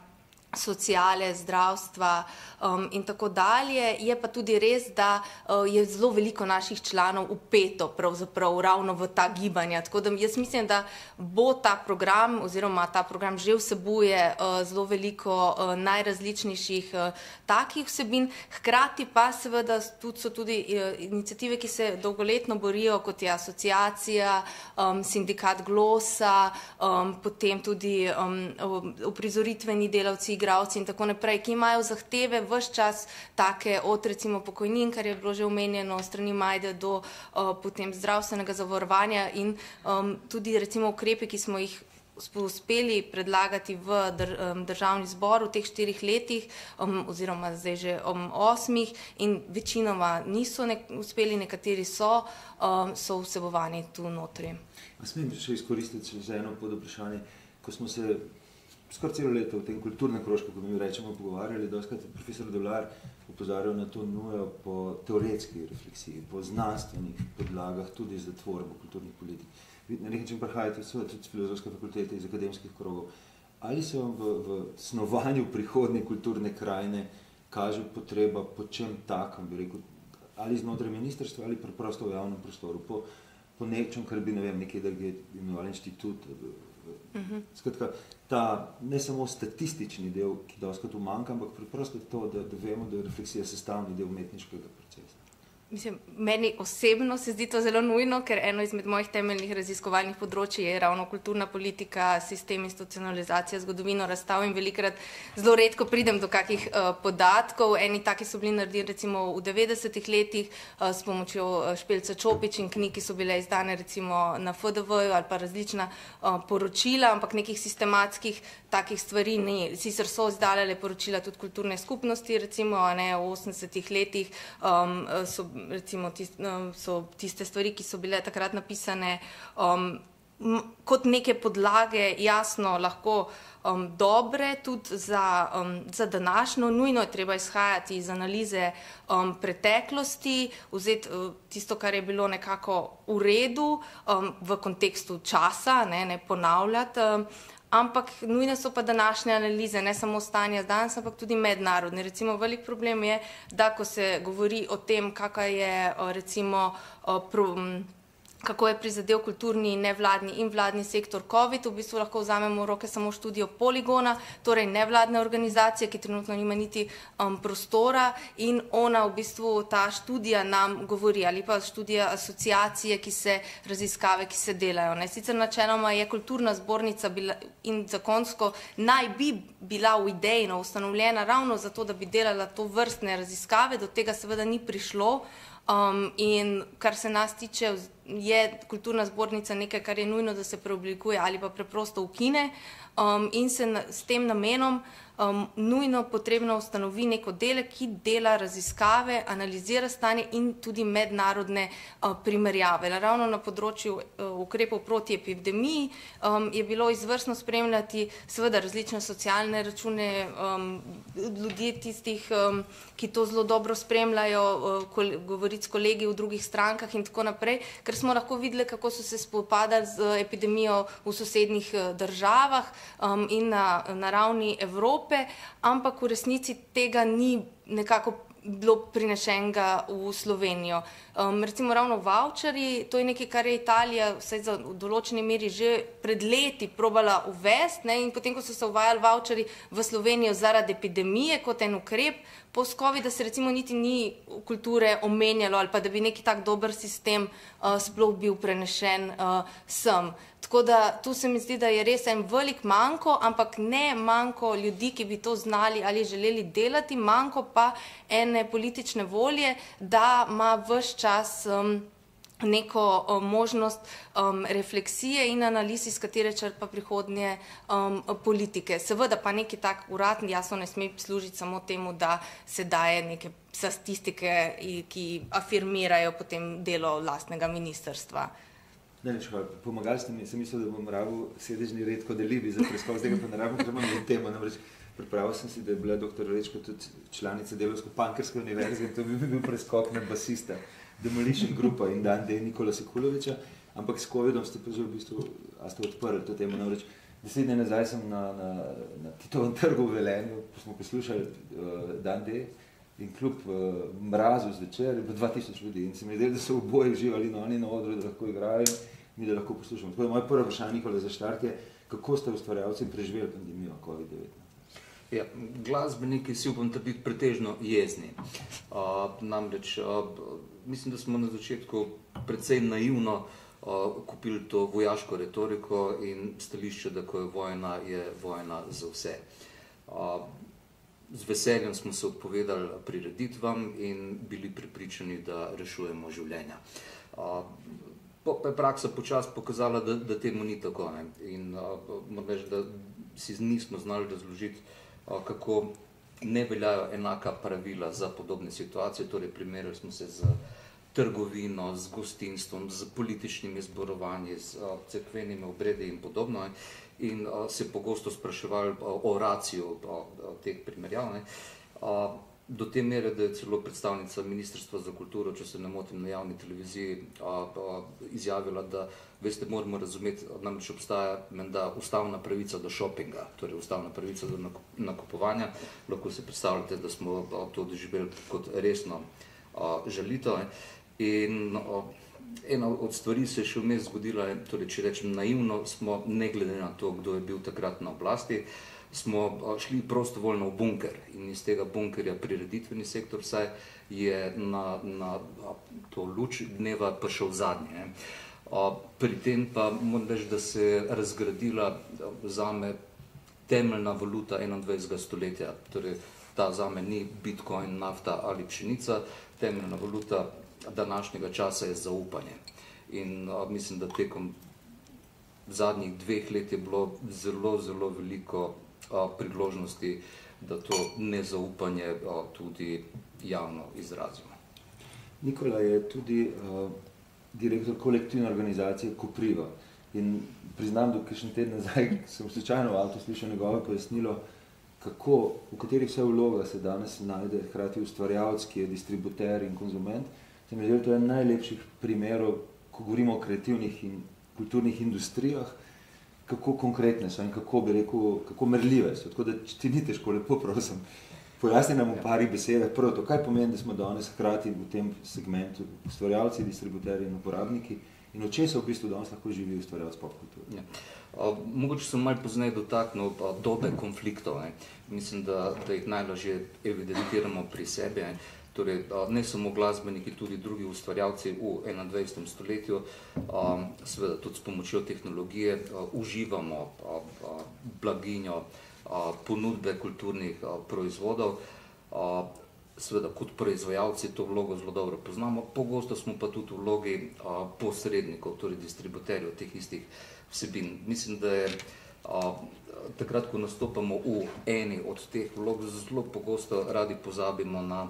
sociale, zdravstva um, in tako dalje. Je pa tudi res, da uh, je zelo veliko naših članov upeto pravzaprav ravno v ta gibanja. Tako da jaz mislim, da bo ta program oziroma ta program že vsebuje uh, zelo veliko uh, najrazličnejših uh, takih vsebin. Hkrati pa seveda tudi so tudi uh, inicijative, ki se dolgoletno borijo, kot je asociacija, um, sindikat Glosa, um, potem tudi um, uprizoritveni delavci, igravci in tako naprej, ki imajo zahteve vse čas take od recimo pokojnin, kar je bilo že omenjeno, strani Majde do uh, potem zdravstvenega zavarovanja in um, tudi recimo ukrepe, ki smo jih uspeli predlagati v državni zbor v teh štirih letih, um, oziroma zdaj že um, osmih, in večinoma niso ne, uspeli, nekateri so, um, so vsebovani tu notri. Smem še izkoristiti za eno pod vprašanje. Ko smo se skoraj celo leto v tem kulturnem krožku, ko mi rečemo, pogovarjali, da je profesor Dolar upozoril na to nujo po teoretski refleksiji, po znanstvenih podlagah, tudi za tvorbo kulturnih politik na nek način prihajate tudi z filozofske fakultete, iz akademskih krogov. Ali se vam v, v snovanju prihodne kulturne krajine kaže potreba po čem takem, bi rekel, ali znotraj ministrstva ali preprosto v javnem prostoru, po, po nečem, kar bi ne vem, nekje drugje imenovali inštitut. Uh -huh. Skratka, ta ne samo statistični del, ki doskrat umanka, ampak preprosto to, da, da vemo, da je refleksija sestavni del umetniškega procesa. Mislim, meni osebno se zdi to zelo nujno, ker eno izmed mojih temeljnih raziskovalnih področji je ravno kulturna politika, sistem institucionalizacije, zgodovino razstav in velikrat zelo redko pridem do kakih uh, podatkov. Eni taki so bili naredili recimo v 90-ih letih uh, s pomočjo uh, Špelca Čopič in knjig, ki so bile izdane recimo na FDV ali pa različna uh, poročila, ampak nekih sistematskih takih stvari ni. Sicer so izdale poročila tudi kulturne skupnosti, recimo ne, v 80-ih letih um, so recimo tist, no, so tiste stvari, ki so bile takrat napisane um, kot neke podlage, jasno, lahko um, dobre tudi za, um, za današnjo. Nujno je treba izhajati iz analize um, preteklosti, vzeti uh, tisto, kar je bilo nekako v redu um, v kontekstu časa, ne, ne ponavljati. Um, Ampak nujne so pa današnje analize, ne samo stanja danes, ampak tudi mednarodne. Recimo, velik problem je, da ko se govori o tem, kakšna je recimo. Pro, kako je prizadel kulturni, nevladni in vladni sektor COVID. V bistvu lahko vzamemo v roke samo študijo Poligona, torej nevladne organizacije, ki trenutno nima niti um, prostora in ona v bistvu ta študija nam govori ali pa študija asociacije, ki se raziskave, ki se delajo. Ne. Sicer načeloma je kulturna zbornica bila in zakonsko naj bi bila v idejno ustanovljena ravno zato, da bi delala to vrstne raziskave, do tega seveda ni prišlo. Um, in kar se nas tiče, je kulturna zbornica nekaj, kar je nujno, da se preoblikuje ali pa preprosto ukine um, in se na, s tem namenom um, nujno potrebno ustanovi neko dele, ki dela raziskave, analizira stanje in tudi mednarodne uh, primerjave. Ravno na področju uh, ukrepov proti epidemiji um, je bilo izvrstno spremljati seveda različne socialne račune um, ljudi tistih, um, ki to zelo dobro spremljajo, uh, govoriti s kolegi v drugih strankah in tako naprej, ker smo lahko videli, kako so se spopadali z epidemijo v sosednjih uh, državah um, in na, na ravni Evrope. Ampak v resnici tega ni nekako bilo prinešenega v Slovenijo. Um, recimo ravno voucheri, to je nekaj, kar je Italija vsaj za določeni meri že pred leti probala uvesti in potem, ko so se uvajali voucheri v Slovenijo zaradi epidemije kot en ukrep, poskovi, da se recimo niti ni kulture omenjalo ali pa da bi neki tak dober sistem uh, sploh bil prenešen uh, sem. Tako da tu se mi zdi, da je res en velik manjko, ampak ne manjko ljudi, ki bi to znali ali želeli delati, manjko pa ene politične volje, da ima vse čas. Um, neko um, možnost um, refleksije in analiz, iz katere črpa prihodnje um, politike. Seveda pa neki tak uradni jasno ne sme služiti samo temu, da se daje neke statistike, ki afirmirajo potem delo lastnega ministrstva. Ne, ne, pomagali ste mi, sem mislil, da bom rabil sedežni red kot delibi za preiskav, zdaj ga pa ne rabim, ker imam temo. Namreč pripravil sem si, da je bila dr. Rečko tudi članica Delovsko-Pankerske univerze in to bi bil preskok na basista. Demolition Grupa in dan D. Nikola Sekuloviča, ampak s COVID-om ste pa že v bistvu, a ste odprli to temo, namreč deset dni nazaj sem na, na, na Titovem trgu v Velenju, ko smo poslušali uh, dan D. In kljub uh, mrazu zvečer je bilo 2000 ljudi in se mi je da so oboje živali, no oni na odru, da lahko igrajo in mi da lahko poslušamo. Tako je moje prvo vprašanje, Nikola, za štart je, kako ste ustvarjalci preživeli pandemijo COVID-19? Ja, glasbeniki si upam trditi pretežno jezni. Uh, namreč uh, mislim, da smo na začetku precej naivno uh, kupili to vojaško retoriko in stališče, da ko je vojna, je vojna za vse. Uh, z veseljem smo se odpovedali prireditvam in bili pripričani, da rešujemo življenja. Uh, pa je praksa počasi pokazala, da, da temu ni tako. Ne. In moram reči, da si nismo znali razložiti, kako ne veljajo enaka pravila za podobne situacije. Torej, primerjali smo se z trgovino, z gostinstvom, z političnimi zborovanji, z cerkvenimi obredi in podobno. In se pogosto spraševali o raciju teh primerjav. Do te mere, da je celo predstavnica Ministrstva za kulturo, če se ne motim na javni televiziji, a, a, izjavila, da veste, moramo razumeti, namreč obstaja menda ustavna pravica do šopinga, torej ustavna pravica do nakupovanja. Lahko se predstavljate, da smo a, to doživeli kot resno a, žalito. In a, ena od stvari se je še vmes zgodila, torej, če rečem naivno, smo ne glede na to, kdo je bil takrat na oblasti, smo šli prostovoljno v bunker in iz tega bunkerja prireditveni sektor vsaj je na, na to luč dneva prišel zadnje. Pri tem pa moram reči, da se je razgradila zame temeljna valuta 21. stoletja. Torej, ta zame ni bitcoin, nafta ali pšenica, temeljna valuta današnjega časa je zaupanje. In mislim, da tekom zadnjih dveh let je bilo zelo, zelo veliko priložnosti, da to nezaupanje tudi javno izrazimo. Nikola je tudi direktor kolektivne organizacije Kopriva in priznam, da kakšen teden nazaj sem slučajno v avtu slišal njegovo pojasnilo, kako, v katerih vse vloga se danes najde hkrati ustvarjalec, ki je distributer in konzument. Se mi zdi, to je najlepših primerov, ko govorimo o kreativnih in kulturnih industrijah, kako konkretne so in kako bi rekel, kako merljive so. Tako da, ti ni težko, lepo prosim, pojasni nam v pari besedah prvo to, kaj pomeni, da smo danes hkrati v tem segmentu ustvarjalci, distributerji in uporabniki in od česa v bistvu danes lahko živi ustvarjalc pop kulture. Ja. Uh, mogoče sem malo pozneje dotaknil dobe konfliktov. Ne. Mislim, da, da jih najlažje evidentiramo pri sebi. Ne torej ne samo glasbeniki, tudi drugi ustvarjalci v 21. stoletju, seveda tudi s pomočjo tehnologije uživamo blaginjo ponudbe kulturnih proizvodov. Seveda kot proizvajalci to vlogo zelo dobro poznamo, pogosto smo pa tudi v vlogi posrednikov, torej distributerjev teh istih vsebin. Mislim, da je takrat, ko nastopamo v eni od teh vlog, zelo pogosto radi pozabimo na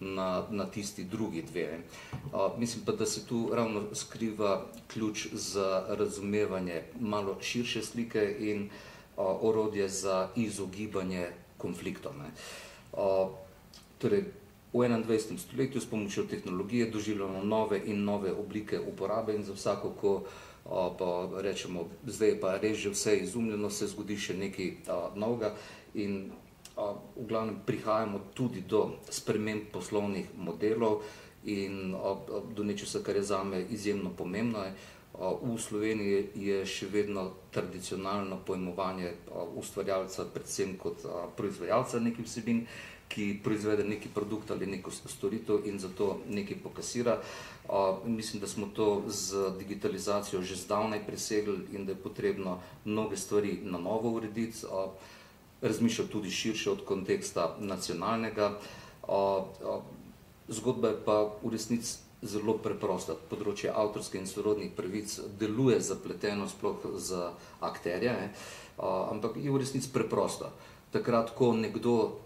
na, na tisti drugi dve. Uh, mislim pa, da se tu ravno skriva ključ za razumevanje malo širše slike in uh, orodje za izogibanje konfliktom. Uh, torej, v 21. stoletju s pomočjo tehnologije doživljamo nove in nove oblike uporabe in za vsako, ko pa rečemo, zdaj pa res že vse izumljeno, se zgodi še nekaj novega in v glavnem prihajamo tudi do sprememb poslovnih modelov in do nečesa, kar je zame izjemno pomembno. V Sloveniji je še vedno tradicionalno pojmovanje ustvarjalca predvsem kot proizvajalca nekih vsebin, ki proizvede neki produkt ali neko storitev in zato nekaj pokasira. Mislim, da smo to z digitalizacijo že zdavnaj presegli in da je potrebno mnoge stvari na novo urediti razmišljati tudi širše od konteksta nacionalnega. Zgodba je pa v resnici zelo preprosta. Področje avtorske in sorodnih pravic deluje zapleteno sploh za akterja, ne? ampak je v resnici preprosta. Takrat, ko nekdo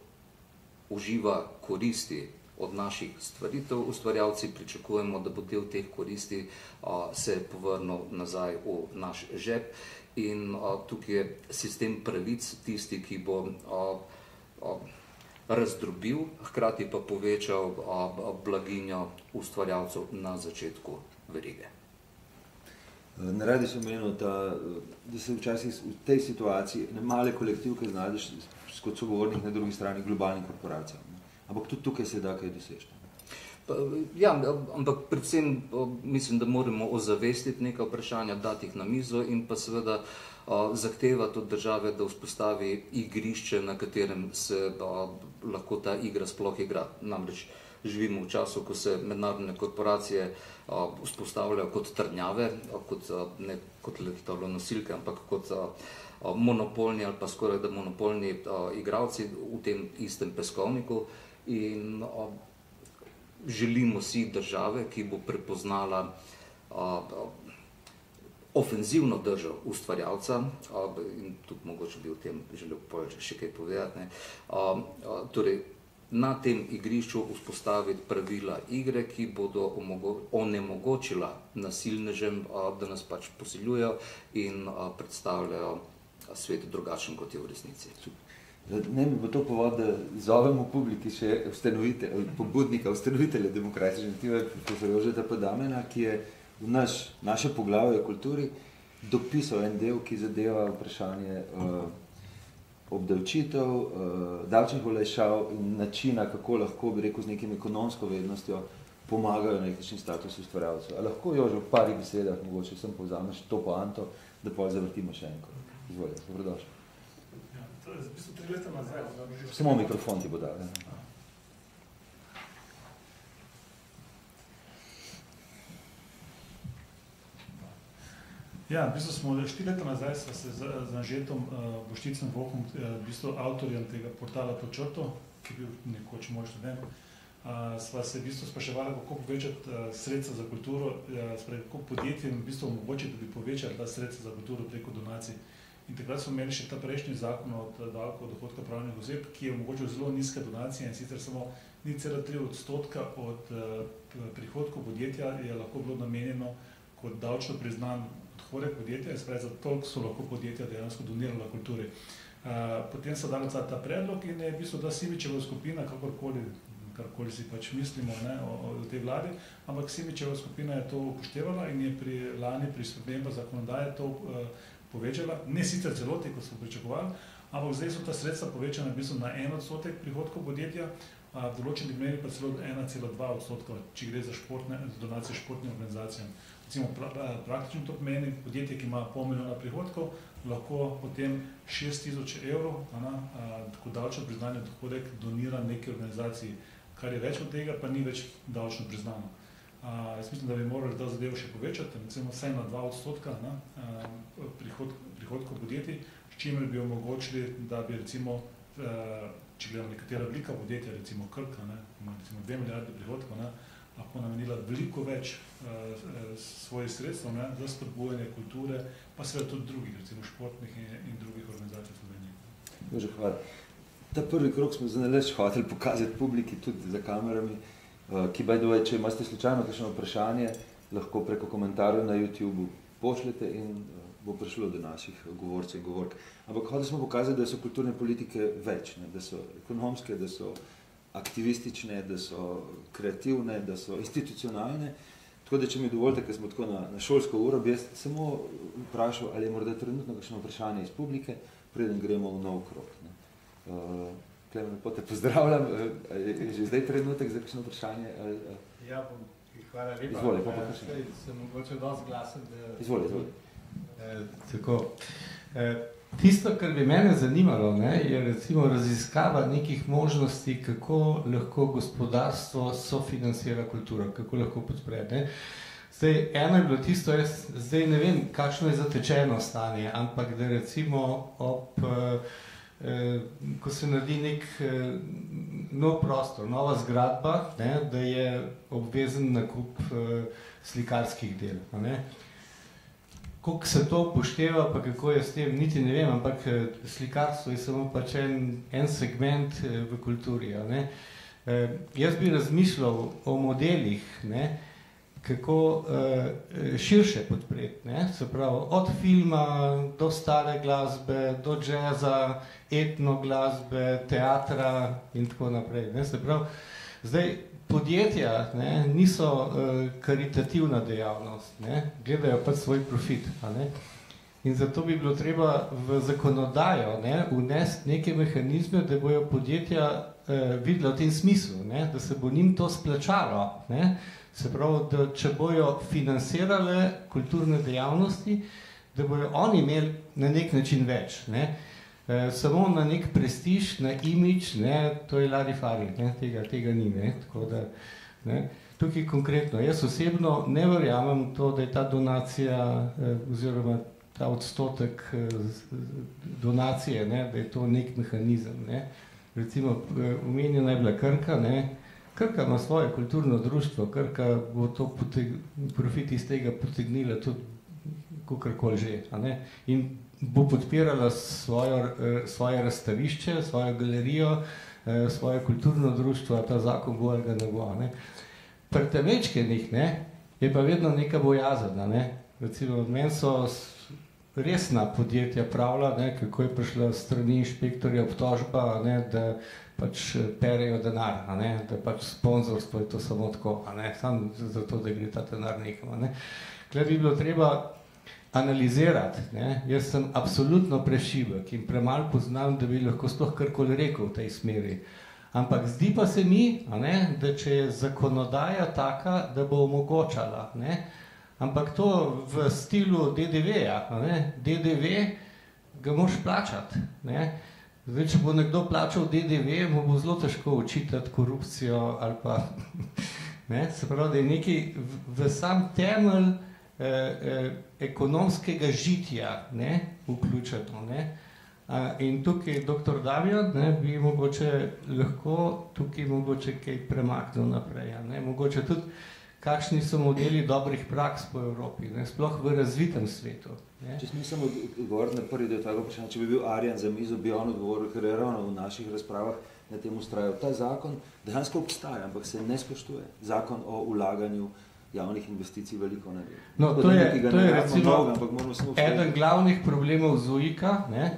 uživa koristi od naših stvaritev, ustvarjalci pričakujemo, da bo del teh koristi se povrnil nazaj v naš žep in a, tukaj je sistem pravic tisti, ki bo a, a, razdrobil, hkrati pa povečal a, a, blaginjo ustvarjalcev na začetku verige. Ne radi sem menil, da, da se včasih v tej situaciji ne male kolektivke znajdeš kot sogovornik na drugi strani globalnih korporacij. Ampak tudi tukaj se da kaj doseči. Ja, ampak predvsem mislim, da moramo ozavestiti neka vprašanja, dati jih na mizo in pa seveda zahtevati od države, da vzpostavi igrišče, na katerem se lahko ta igra sploh igra. Namreč živimo v času, ko se mednarodne korporacije vzpostavljajo kot trnjave, kot, ne kot letalo nosilke, ampak kot monopolni ali pa skoraj da monopolni igravci v tem istem peskovniku. In želimo si države, ki bo prepoznala ofenzivno držo ustvarjalca in tudi mogoče bi o tem želel še kaj povedati. Ne. Torej, na tem igrišču vzpostaviti pravila igre, ki bodo onemogočila nasilnežem, da nas pač posiljujejo in predstavljajo svet drugačen, kot je v resnici. Ne bi to povod, da zovemo publiki še ustanovite, pobudnika, ustanovitelja demokratične iniciative, profesor Jožeta Podamena, ki je v naš, naše poglavje kulturi dopisal en del, ki zadeva vprašanje uh, obdavčitev, uh, davčnih olajšav in načina, kako lahko, bi rekel, z nekim ekonomsko vednostjo pomagajo na nekakšen status ustvarjalcev. A lahko, Jože, v parih besedah, mogoče sem povzameš to poanto, da pa zavrtimo še enkrat. Izvolite, dobrodošli. To je v bistvu tri leta nazaj. Samo mikrofon ti bo dal. Ja. Ja, v bistvu smo štiri leta nazaj sva se z, z Anžetom uh, Bošticem Vohom, uh, v bistvu avtorjem tega portala Počrto, ki je bil nekoč moj študent, uh, sva se v bistvu spraševala, kako povečati uh, sredstva za kulturo, uh, kako podjetjem v bistvu omogočiti, da bi povečali ta sredstva za kulturo preko donacij. In takrat smo imeli še ta prejšnji zakon od davka od dohodka pravnih oseb, ki je omogočil zelo nizke donacije in sicer samo 0,3 odstotka od uh, prihodkov podjetja je lahko bilo namenjeno kot davčno priznan odhodek podjetja, spravi, za toliko so lahko podjetja dejansko donirala kulturi. Uh, potem so dali ta predlog in je v bistvu ta Simičeva skupina, kakorkoli, karkoli si pač mislimo ne, o, o tej vladi, ampak Simičeva skupina je to upoštevala in je pri lani pri sprememba zakonodaje to uh, povečala, ne sicer celoti, kot smo pričakovali, ampak zdaj so ta sredstva povečana v bistvu na en odstotek prihodkov podjetja, a v določenih primerih pa celo 1,2 odstotka, če gre za, športne, za donacije športnim organizacijam recimo, pra, praktično to pomeni, podjetje, ki ima pol milijona prihodkov, lahko potem 6000 evrov, ana, tako davčno priznanje dohodek, donira neki organizaciji, kar je več od tega, pa ni več davčno priznano. A, jaz mislim, da bi morali ta zadevo še povečati, recimo vsaj na 2 odstotka na, a, prihod, prihodkov podjetij, s čimer bi omogočili, da bi recimo, a, če gledamo nekatera velika podjetja, recimo Krka, ne, ima recimo 2 milijarde prihodkov, ne, lahko namenila veliko več uh, svojih sredstev ne, za spodbujanje kulture, pa seveda tudi drugih, recimo športnih in, in drugih organizacij v Sloveniji. Bože, hvala. Ta prvi krok smo zanelež hoteli pokazati publiki tudi za kamerami, uh, ki by the way, če imate slučajno kakšno vprašanje, lahko preko komentarjev na YouTube pošljete in uh, bo prišlo do naših govorcev in govork. Ampak hoteli smo pokazati, da so kulturne politike več, ne, da so ekonomske, da so aktivistične, da so kreativne, da so institucionalne. Tako da, če mi dovolite, ker smo tako na, na šolsko uro, bi jaz samo vprašal, ali je morda trenutno kakšno vprašanje iz publike, preden gremo v nov krok. Ne. Uh, Klemen, lepo te pozdravljam. Uh, je že zdaj trenutek za kakšno vprašanje? Ali, uh, ja, bom, hvala lepa. Izvoli, pa pa uh, Sem mogoče dosti glasen, da... Izvoli, izvoli. Uh, tako. Uh, Tisto, kar bi mene zanimalo, ne, je recimo raziskava nekih možnosti, kako lahko gospodarstvo sofinancira kulturo, kako lahko podpre. Ne. Zdaj, eno je bilo tisto, jaz zdaj ne vem, kakšno je zatečeno stanje, ampak da recimo ob, eh, ko se naredi nek eh, nov prostor, nova zgradba, ne, da je obvezen nakup eh, slikarskih del. Ne. Kako se to upošteva, pa kako je s tem, niti ne vem, ampak eh, slikarstvo je samo pač en, en segment eh, v kulturi. Ne? Jaz bi razmišljal o modelih, ne? Kako e, širše podpreti, ne? se pravi od filma do stare glasbe, do džeza, etno glasbe, teatra in tako naprej. Ne? Se pravi, zdaj, podjetja ne, niso uh, karitativna dejavnost, ne, gledajo pač svoj profit. Ne. In zato bi bilo treba v zakonodajo ne, vnesti neke mehanizme, da bojo podjetja uh, videla v tem smislu, ne, da se bo njim to splačalo. Ne. Se pravi, da če bojo financirale kulturne dejavnosti, da bojo oni imeli na nek način več. Ne. Eh, samo na nek prestiž, na imič, ne, to je Lari Fari, ne, tega, tega ni. Ne, tako da, ne. Tukaj konkretno, jaz osebno ne verjamem to, da je ta donacija eh, oziroma ta odstotek eh, donacije, ne, da je to nek mehanizem. Ne. Recimo, umenjena je bila Krka, ne, Krka ima svoje kulturno društvo, Krka bo to profit iz tega potegnila tudi kakorkoli že. In bo podpirala svojo, svoje razstavišče, svojo galerijo, svoje kulturno društvo, ta zakon bo ali ga ne bo. Ne? Pri temečkenih je pa vedno neka bojazen. Ne? Recimo, od meni so resna podjetja pravila, ne, kako je prišla strani inšpektorja obtožba, ne, da pač perejo denar, ne, da pač sponzorstvo je to samo tako, ne, samo zato, da gre ta denar nekam. Ne. Kaj bi bilo treba analizirati, ne, jaz sem absolutno prešibek in premalo poznam, da bi lahko sploh karkoli rekel v tej smeri. Ampak zdi pa se mi, ne, da če je zakonodaja taka, da bo omogočala, ne, ampak to v stilu DDV-ja. DDV ga moš plačati. Ne? Zdaj, če bo nekdo plačal DDV, mu bo zelo težko učitati korupcijo ali pa, ne? se pravi, da je nekaj v, v sam temelj eh, eh, ekonomskega žitja ne? vključeno. Ne? A, in tukaj dr. Davijan ne, bi mogoče lahko tukaj mogoče kaj premaknil naprej. Ne? Mogoče tudi kakšni so modeli dobrih praks po Evropi, ne, sploh v razvitem svetu. Ne. Če smo samo odgovorili na prvi del tega vprašanja, če bi bil Arjan za mizo, bi on odgovoril, ker je ravno v naših razpravah na tem ustrajal. Ta zakon dejansko obstaja, ampak se ne spoštuje. Zakon o ulaganju javnih investicij veliko ne ve. No, to je, to je recimo dolgo, eden glavnih problemov ZUIKA, ne,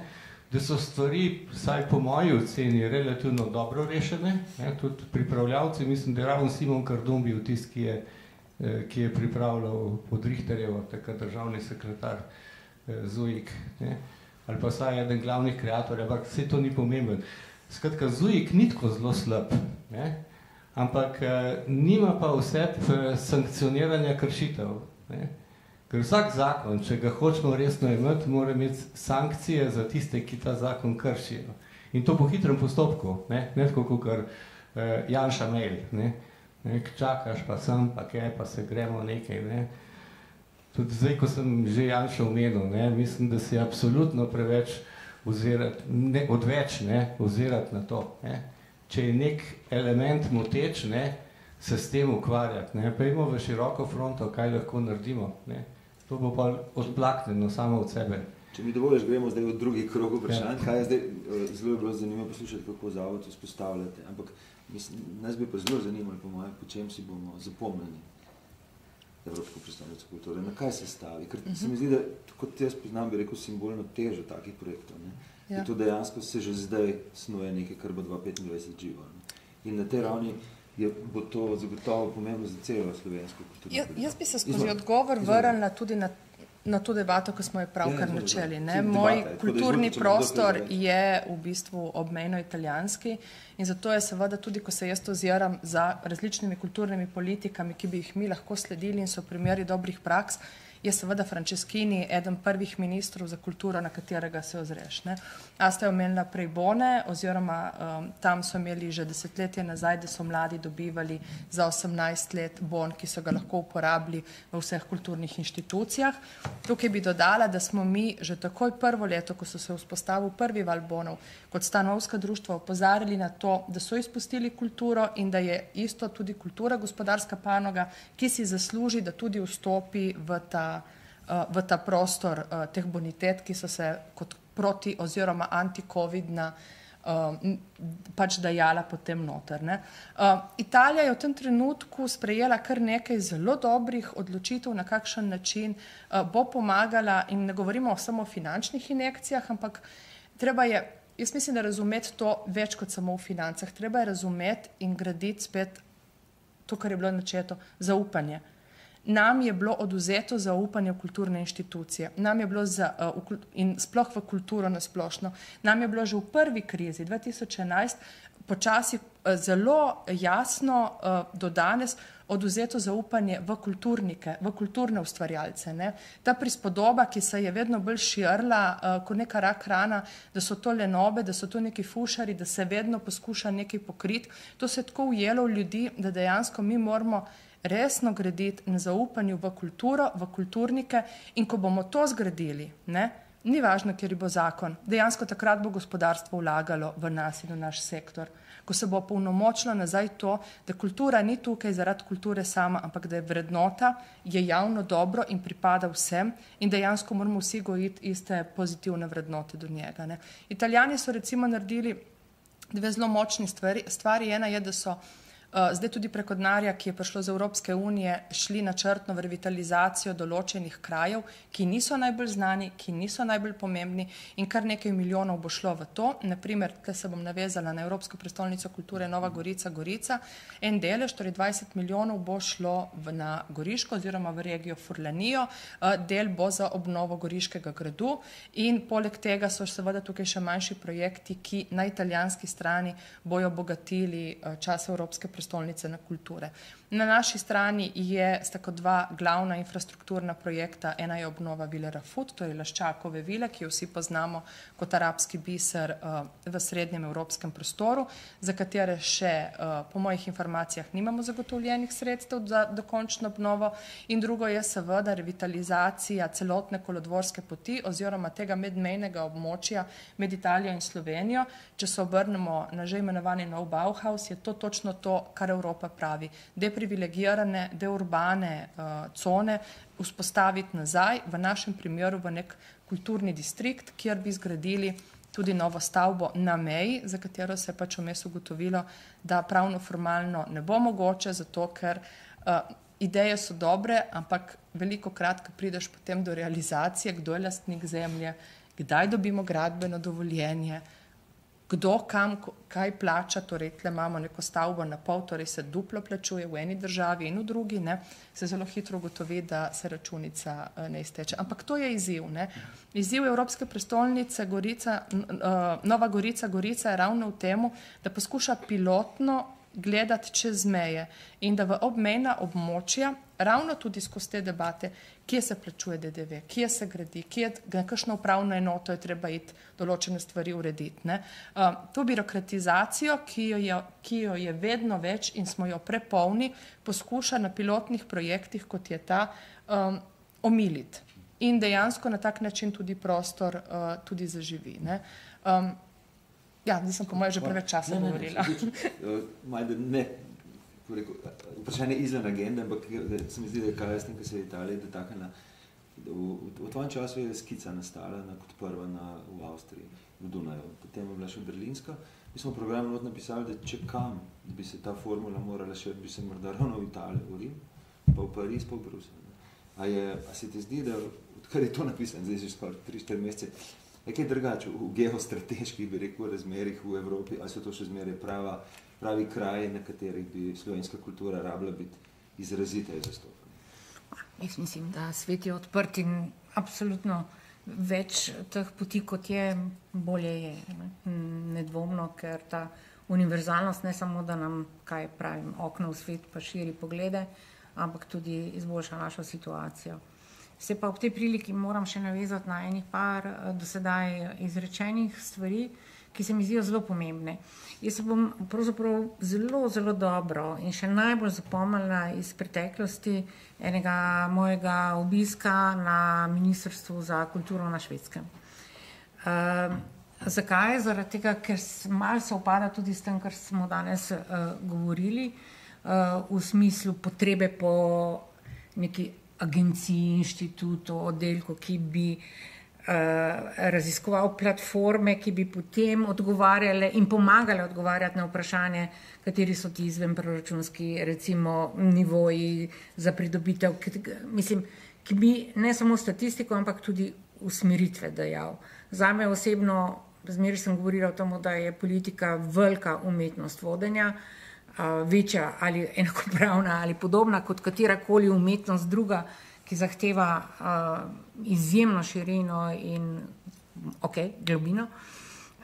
da so stvari, vsaj po moji oceni, relativno dobro rešene. Ne, tudi pripravljavci, mislim, da je ravno Simon Kardon bil tisti, ki je, eh, ki je pripravljal pod Richterjevo, takrat državni sekretar eh, Zujik, ne, ali pa vsaj eden glavnih kreatorjev, ampak vse to ni pomemben. Skratka, Zujik ni tako zelo slab, ne, ampak eh, nima pa vse sankcioniranja kršitev. Ne. Ker vsak zakon, če ga hočemo resno imeti, mora imeti sankcije za tiste, ki ta zakon kršijo. In to po hitrem postopku, ne, ne tako kot kar eh, Janša mail, ne, ne, čakaš pa sem, pa kaj, pa se gremo nekaj, ne. Tudi zdaj, ko sem že Janša omenil, ne, mislim, da se je absolutno preveč ozirati, ne, odveč, ne, ozirati na to, ne. Če je nek element moteč, ne, se s tem ukvarjati, ne, imamo v široko fronto, kaj lahko naredimo, ne. To bo pa odplakneno samo od sebe. Če mi dovoljiš, gremo zdaj v drugi krog vprašanj. Ja. Kaj je zdaj, eh, zelo je bilo zanimivo poslušati, kako zavod vzpostavljate, ampak mislim, nas bi pa zelo zanimalo, po mojem, po čem si bomo zapomnili Evropsko predstavnico kulture, na kaj se stavi. Ker uh -huh. se mi zdi, da kot jaz poznam, bi rekel, simbolno težo takih projektov. Ne? Ja. To dejansko se že zdaj snuje nekaj, kar bo 2025 živo. Ne? In na tej ravni je, bo to zagotovo pomembno za celo slovensko kulturo. Ja, jaz bi se skozi Izvoli. odgovor vrnila tudi na, na to debato, ki smo jo pravkar ja, načeli. Ne? Moj debata, kulturni izvoli, prostor je v bistvu obmejno italijanski in zato je seveda tudi, ko se jaz oziram za različnimi kulturnimi politikami, ki bi jih mi lahko sledili in so primeri dobrih praks, je seveda Franceschini eden prvih ministrov za kulturo, na katerega se ozreš. Ne? A ste omenila prej bone, oziroma um, tam so imeli že desetletje nazaj, da so mladi dobivali za 18 let bon, ki so ga lahko uporabili v vseh kulturnih inštitucijah. Tukaj bi dodala, da smo mi že takoj prvo leto, ko so se vzpostavil prvi val bonov, kot stanovska društva opozarjali na to, da so izpustili kulturo in da je isto tudi kultura gospodarska panoga, ki si zasluži, da tudi vstopi v ta Eh, v ta prostor uh, teh bonitet, ki so se kot proti oziroma anti-covidna uh, pač dajala potem noter. Uh, Italija je v tem trenutku sprejela kar nekaj zelo dobrih odločitev, na kakšen način uh, bo pomagala in ne govorimo samo o finančnih injekcijah, ampak treba je, jaz mislim, da razumeti to več kot samo v financah. Treba je razumeti in graditi spet to, kar je bilo načeto, zaupanje nam je bilo oduzeto zaupanje v kulturne inštitucije, nam je bilo za, uh, in sploh v kulturo nasplošno, nam je bilo že v prvi krizi 2011 počasi uh, zelo jasno uh, do danes oduzeto zaupanje v kulturnike, v kulturne ustvarjalce. Ne? Ta prispodoba, ki se je vedno bolj širila uh, kot neka rak rana, da so to lenobe, da so to neki fušari, da se vedno poskuša nekaj pokriti, to se je tako ujelo v ljudi, da dejansko mi moramo resno graditi na zaupanju v kulturo, v kulturnike in ko bomo to zgradili, ne, ni važno, ker bo zakon. Dejansko takrat bo gospodarstvo vlagalo v nas in v naš sektor. Ko se bo polnomočilo nazaj to, da kultura ni tukaj zaradi kulture sama, ampak da je vrednota, je javno dobro in pripada vsem in dejansko moramo vsi gojiti iste pozitivne vrednote do njega. Ne. Italijani so recimo naredili dve zelo močni stvari. Stvari ena je, da so zdaj tudi preko denarja, ki je prišlo z Evropske unije, šli načrtno v revitalizacijo določenih krajev, ki niso najbolj znani, ki niso najbolj pomembni in kar nekaj milijonov bo šlo v to. Naprimer, tukaj se bom navezala na Evropsko prestolnico kulture Nova Gorica, Gorica. En delež, torej 20 milijonov, bo šlo v, na Goriško oziroma v regijo Furlanijo, eh, del bo za obnovo Goriškega gradu in poleg tega so seveda tukaj še manjši projekti, ki na italijanski strani bojo obogatili eh, čas Evropske prestolnice prestolnice na kulture. Na naši strani je tako dva glavna infrastrukturna projekta. Ena je obnova Vile Rafut, to je Laščakove vile, ki jo vsi poznamo kot arabski biser uh, v srednjem evropskem prostoru, za katere še uh, po mojih informacijah nimamo zagotovljenih sredstev za dokončno obnovo. In drugo je seveda revitalizacija celotne kolodvorske poti oziroma tega medmejnega območja med Italijo in Slovenijo. Če se obrnemo na že imenovani nov Bauhaus, je to točno to, kar Evropa pravi privilegirane, deurbane uh, cone vzpostaviti nazaj, v našem primeru v nek kulturni distrikt, kjer bi zgradili tudi novo stavbo na meji, za katero se je pač vmes ugotovilo, da pravno formalno ne bo mogoče, zato ker uh, ideje so dobre, ampak veliko krat, ko prideš potem do realizacije, kdo je lastnik zemlje, kdaj dobimo gradbeno dovoljenje, kdo kam, kaj plača, torej tle imamo neko stavbo na pol, torej se duplo plačuje v eni državi in v drugi, ne, se zelo hitro ugotovi, da se računica uh, ne izteče. Ampak to je izziv. Ne. Izziv Evropske prestolnice Gorica, uh, Nova Gorica, Gorica je ravno v tem, da poskuša pilotno gledati čez meje in da v obmejna območja, ravno tudi skozi te debate, kje se plačuje DDV, kje se gradi, kje je kakšno upravno enoto je treba iti določene stvari urediti. Ne. Uh, to birokratizacijo, ki jo, je, ki jo je vedno več in smo jo prepolni, poskuša na pilotnih projektih, kot je ta, um, omiliti. In dejansko na tak način tudi prostor uh, tudi zaživi. Um, Ja, nisem po mojem že preveč časa ne, govorila. Ne, ne, ne, vprašanje izven agende, ampak se mi zdi, da je kaj s tem, kar se je Italija dotaknila. V, v, v tvojem času je skica nastala na, kot prva na, v Avstriji, v Dunaju, potem je bila še Berlinska. Mi smo v programu not napisali, da če kam bi se ta formula morala še, bi se morda ravno v Italiji, v Rim, pa v Pariz, pa v Bruselj. A, je, a se ti zdi, da odkar je to napisano, zdaj že skoraj 3-4 mesece, nekaj drugače v geostrateških, bi rekel, razmerih v Evropi, ali so to še zmeraj prava, pravi kraji, na katerih bi slovenska kultura rabila biti izrazita in zastopana. Jaz mislim, da svet je odprt in absolutno več teh poti, kot je, bolje je. Ne? Nedvomno, ker ta univerzalnost ne samo, da nam, kaj pravim, okno v svet pa širi poglede, ampak tudi izboljša našo situacijo. Se pa ob tej priliki moram še navezati na enih par eh, do sedaj izrečenih stvari, ki se mi zdijo zelo pomembne. Jaz se bom pravzaprav zelo, zelo dobro in še najbolj zapomnila iz preteklosti enega mojega obiska na Ministrstvu za kulturo na Švedskem. Uh, zakaj? Zaradi tega, ker malo se opada tudi s tem, kar smo danes uh, govorili, uh, v smislu potrebe po neki agenciji, inštitutu, oddelku, ki bi uh, raziskoval platforme, ki bi potem odgovarjale in pomagale odgovarjati na vprašanje, kateri so ti izven proračunski, recimo, nivoji za pridobitev, ki, mislim, ki bi ne samo statistiko, ampak tudi usmeritve dejal. Za me osebno, zmeraj sem govorila o tem, da je politika velika umetnost vodenja. Uh, večja ali enakopravna ali podobna kot katerakoli umetnost druga, ki zahteva uh, izjemno širino in okay, globino.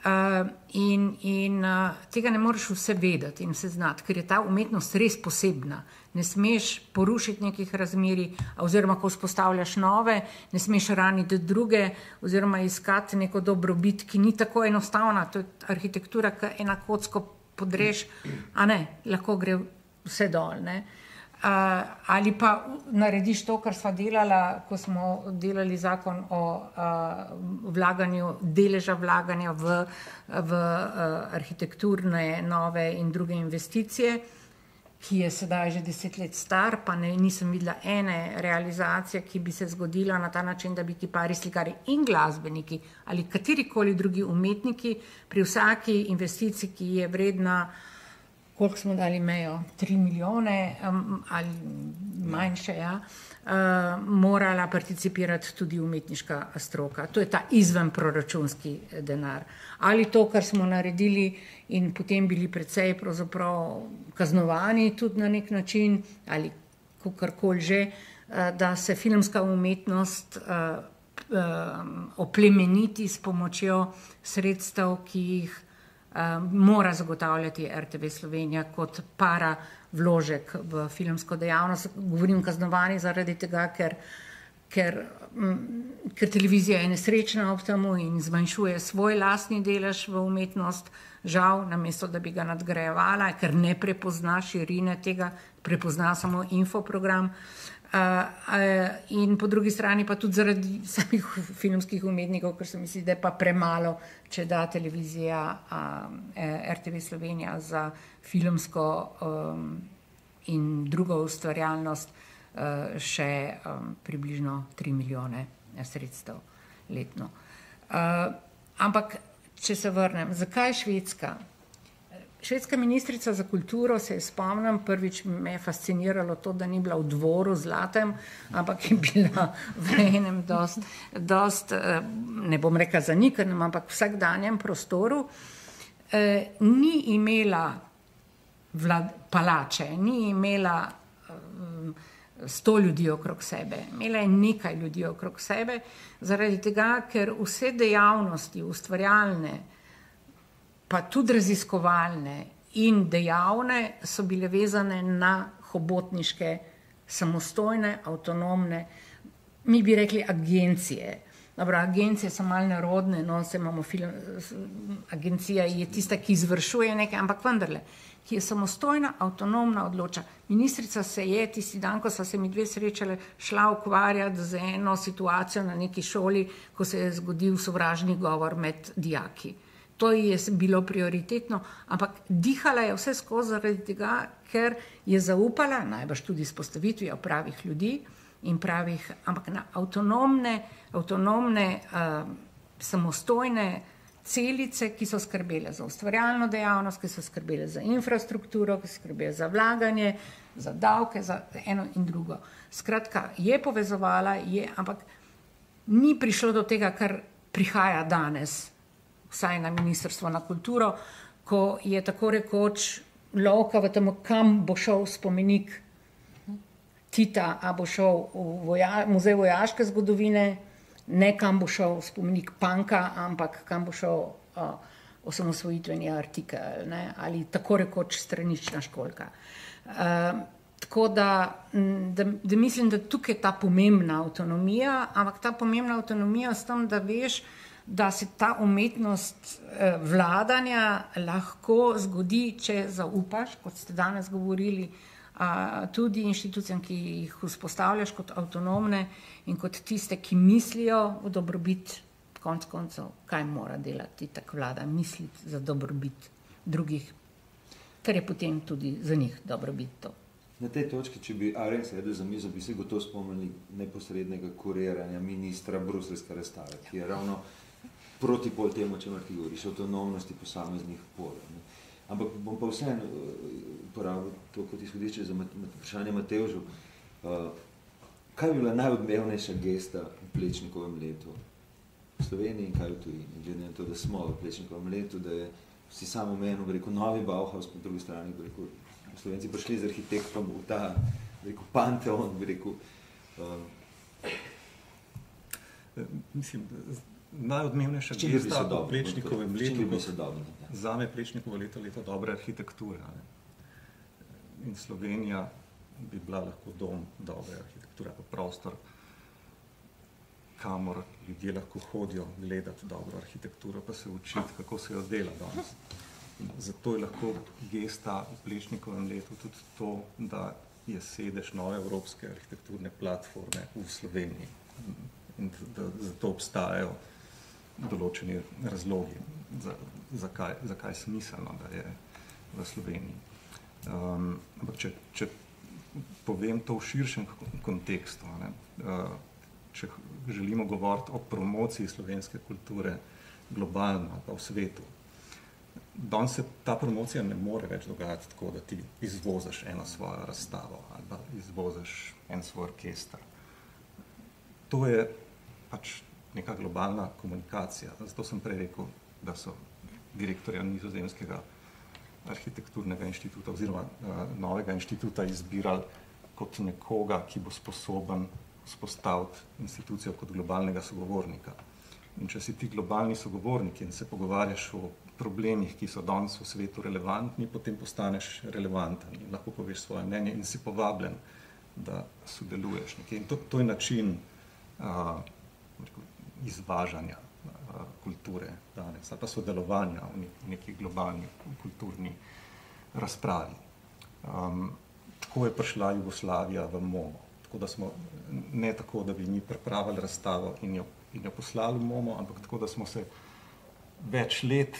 Uh, in in uh, tega ne moreš vse vedeti in se znati, ker je ta umetnost res posebna. Ne smeš porušiti nekih razmeri, oziroma ko vzpostavljaš nove, ne smeš raniti druge, oziroma iskati neko dobrobit, ki ni tako enostavna. To je arhitektura, ki je ena kocka podreš, a ne, lahko gre vse dol. Ne. Ali pa narediš to, kar smo delali, ko smo delali zakon o vlaganju, deleža vlaganja v, v arhitekturne, nove in druge investicije, ki je sedaj že deset let star, pa ne, nisem videla ene realizacije, ki bi se zgodila na ta način, da bi kipari, slikari in glasbeniki ali katerikoli drugi umetniki pri vsaki investiciji, ki je vredna koliko smo dali mejo, tri milijone um, ali manjše, ja, uh, morala participirati tudi umetniška stroka. To je ta izven proračunski denar. Ali to, kar smo naredili in potem bili precej kaznovani tudi na nek način, ali kakorkoli že, uh, da se filmska umetnost uh, uh, oplemeniti s pomočjo sredstev, ki jih uh, mora zagotavljati RTV Slovenija kot para vložek v filmsko dejavnost. Govorim kaznovani zaradi tega, ker, ker, m, ker televizija je nesrečna ob tem in zmanjšuje svoj lastni delež v umetnost, žal, namesto da bi ga nadgrajevala, ker ne prepozna širine tega, prepozna samo infoprogram. Uh, in po drugi strani pa tudi zaradi samih filmskih umetnikov, ker se mi zdi, da je pa premalo, če da televizija uh, RTV Slovenija za filmsko um, in drugo ustvarjalnost uh, še um, približno 3 milijone sredstev letno. Ampak, če se vrnem, zakaj Švedska? Švedska ministrica za kulturo se je spomnim, prvič me je fasciniralo to, da ni bila v dvoru zlatem, ampak je bila v enem dost, dost eh, ne bom rekla zanikanem, ampak vsakdanjem prostoru. Eh, ni imela vlad, palače, ni imela um, sto ljudi okrog sebe, imela je nekaj ljudi okrog sebe, zaradi tega, ker vse dejavnosti ustvarjalne, pa tudi raziskovalne in dejavne, so bile vezane na hobotniške, samostojne, avtonomne, mi bi rekli agencije. Dobro, agencije so malo narodne, no, se imamo film, agencija je tista, ki izvršuje nekaj, ampak vendarle, ki je samostojna, avtonomna, odloča. Ministrica se je tisti dan, ko so se mi dve srečale, šla ukvarjati z eno situacijo na neki šoli, ko se je zgodil sovražni govor med dijaki to je bilo prioritetno, ampak dihala je vse skozi zaradi tega, ker je zaupala, najbrž tudi s postavitvijo pravih ljudi in pravih, ampak na avtonomne, avtonomne uh, samostojne celice, ki so skrbele za ustvarjalno dejavnost, ki so skrbele za infrastrukturo, ki so skrbele za vlaganje, za davke, za eno in drugo. Skratka, je povezovala, je, ampak ni prišlo do tega, kar prihaja danes vsaj na Ministrstvo za kulturo, ko je tako rekoč lovka v tem, kam bo šel spomenik Tita, a bo šel v voja, muzej vojaške zgodovine, ne kam bo šel spomenik Panka, ampak kam bo šel uh, osamosvojitveni artikel ne, ali tako rekoč stranična školka. Uh, tako da, da, da mislim, da tukaj je ta pomembna avtonomija, ampak ta pomembna avtonomija s tem, da veš, da se ta umetnost eh, vladanja lahko zgodi, če zaupaš, kot ste danes govorili, tudi inštitucijam, ki jih vzpostavljaš kot avtonomne in kot tiste, ki mislijo v dobrobit, konc koncev, kaj mora delati ta vlada, misliti za dobrobit drugih, kar je potem tudi za njih dobrobit to. Na tej točki, če bi Aren sedel za mizo, bi se gotovo spomnili neposrednega kuriranja ministra bruselske razstave, ki je ravno proti pol temu, če ti govoriš, avtonomnosti posameznih polov. Ampak bom pa vseeno uh, porabil to kot izhodišče za vprašanje Matevžu. Uh, kaj bi bila najodmevnejša gesta v Plečnikovem letu v Sloveniji in kaj v tujini? Glede na to, da smo v Plečnikovem letu, da je vsi samo omenil, rekel, novi Bauhaus, po drugi strani, rekel, Slovenci prišli z arhitektom v ta, rekel, panteon, bi rekel. Uh, Mislim, najodmevnejša gesta v Plečnikovem letu. Za me je Plečnikovo leto leto dobre arhitekture. Ne? In Slovenija bi bila lahko dom dobre arhitekture, pa prostor, kamor ljudje lahko hodijo gledati dobro arhitekturo, pa se učiti, kako se jo dela danes. Zato je lahko gesta v Plečnikovem letu tudi to, da je sedež nove evropske arhitekturne platforme v Sloveniji in da zato obstajajo določeni razlogi, za, zakaj, zakaj je smiselno, da je v Sloveniji. Um, če, če povem to v širšem kontekstu, ne, uh, če želimo govoriti o promociji slovenske kulture globalno pa v svetu, danes se ta promocija ne more več dogajati tako, da ti izvoziš eno svojo razstavo ali pa izvoziš en svoj orkester. To je pač neka globalna komunikacija. Zato sem prej rekel, da so direktorja nizozemskega arhitekturnega inštituta oziroma uh, novega inštituta izbirali kot nekoga, ki bo sposoben spostaviti institucijo kot globalnega sogovornika. In če si ti globalni sogovornik in se pogovarjaš o problemih, ki so danes v svetu relevantni, potem postaneš relevanten in lahko poveš svoje mnenje in si povabljen, da sodeluješ nekje. In to, to je način uh, izvažanja uh, kulture danes ali pa sodelovanja v, ne, v neki globalni kulturni razpravi. Um, tako je prišla Jugoslavija v MOMO. Tako da smo ne tako, da bi mi pripravili razstavo in jo, in jo poslali v MOMO, ampak tako, da smo se več let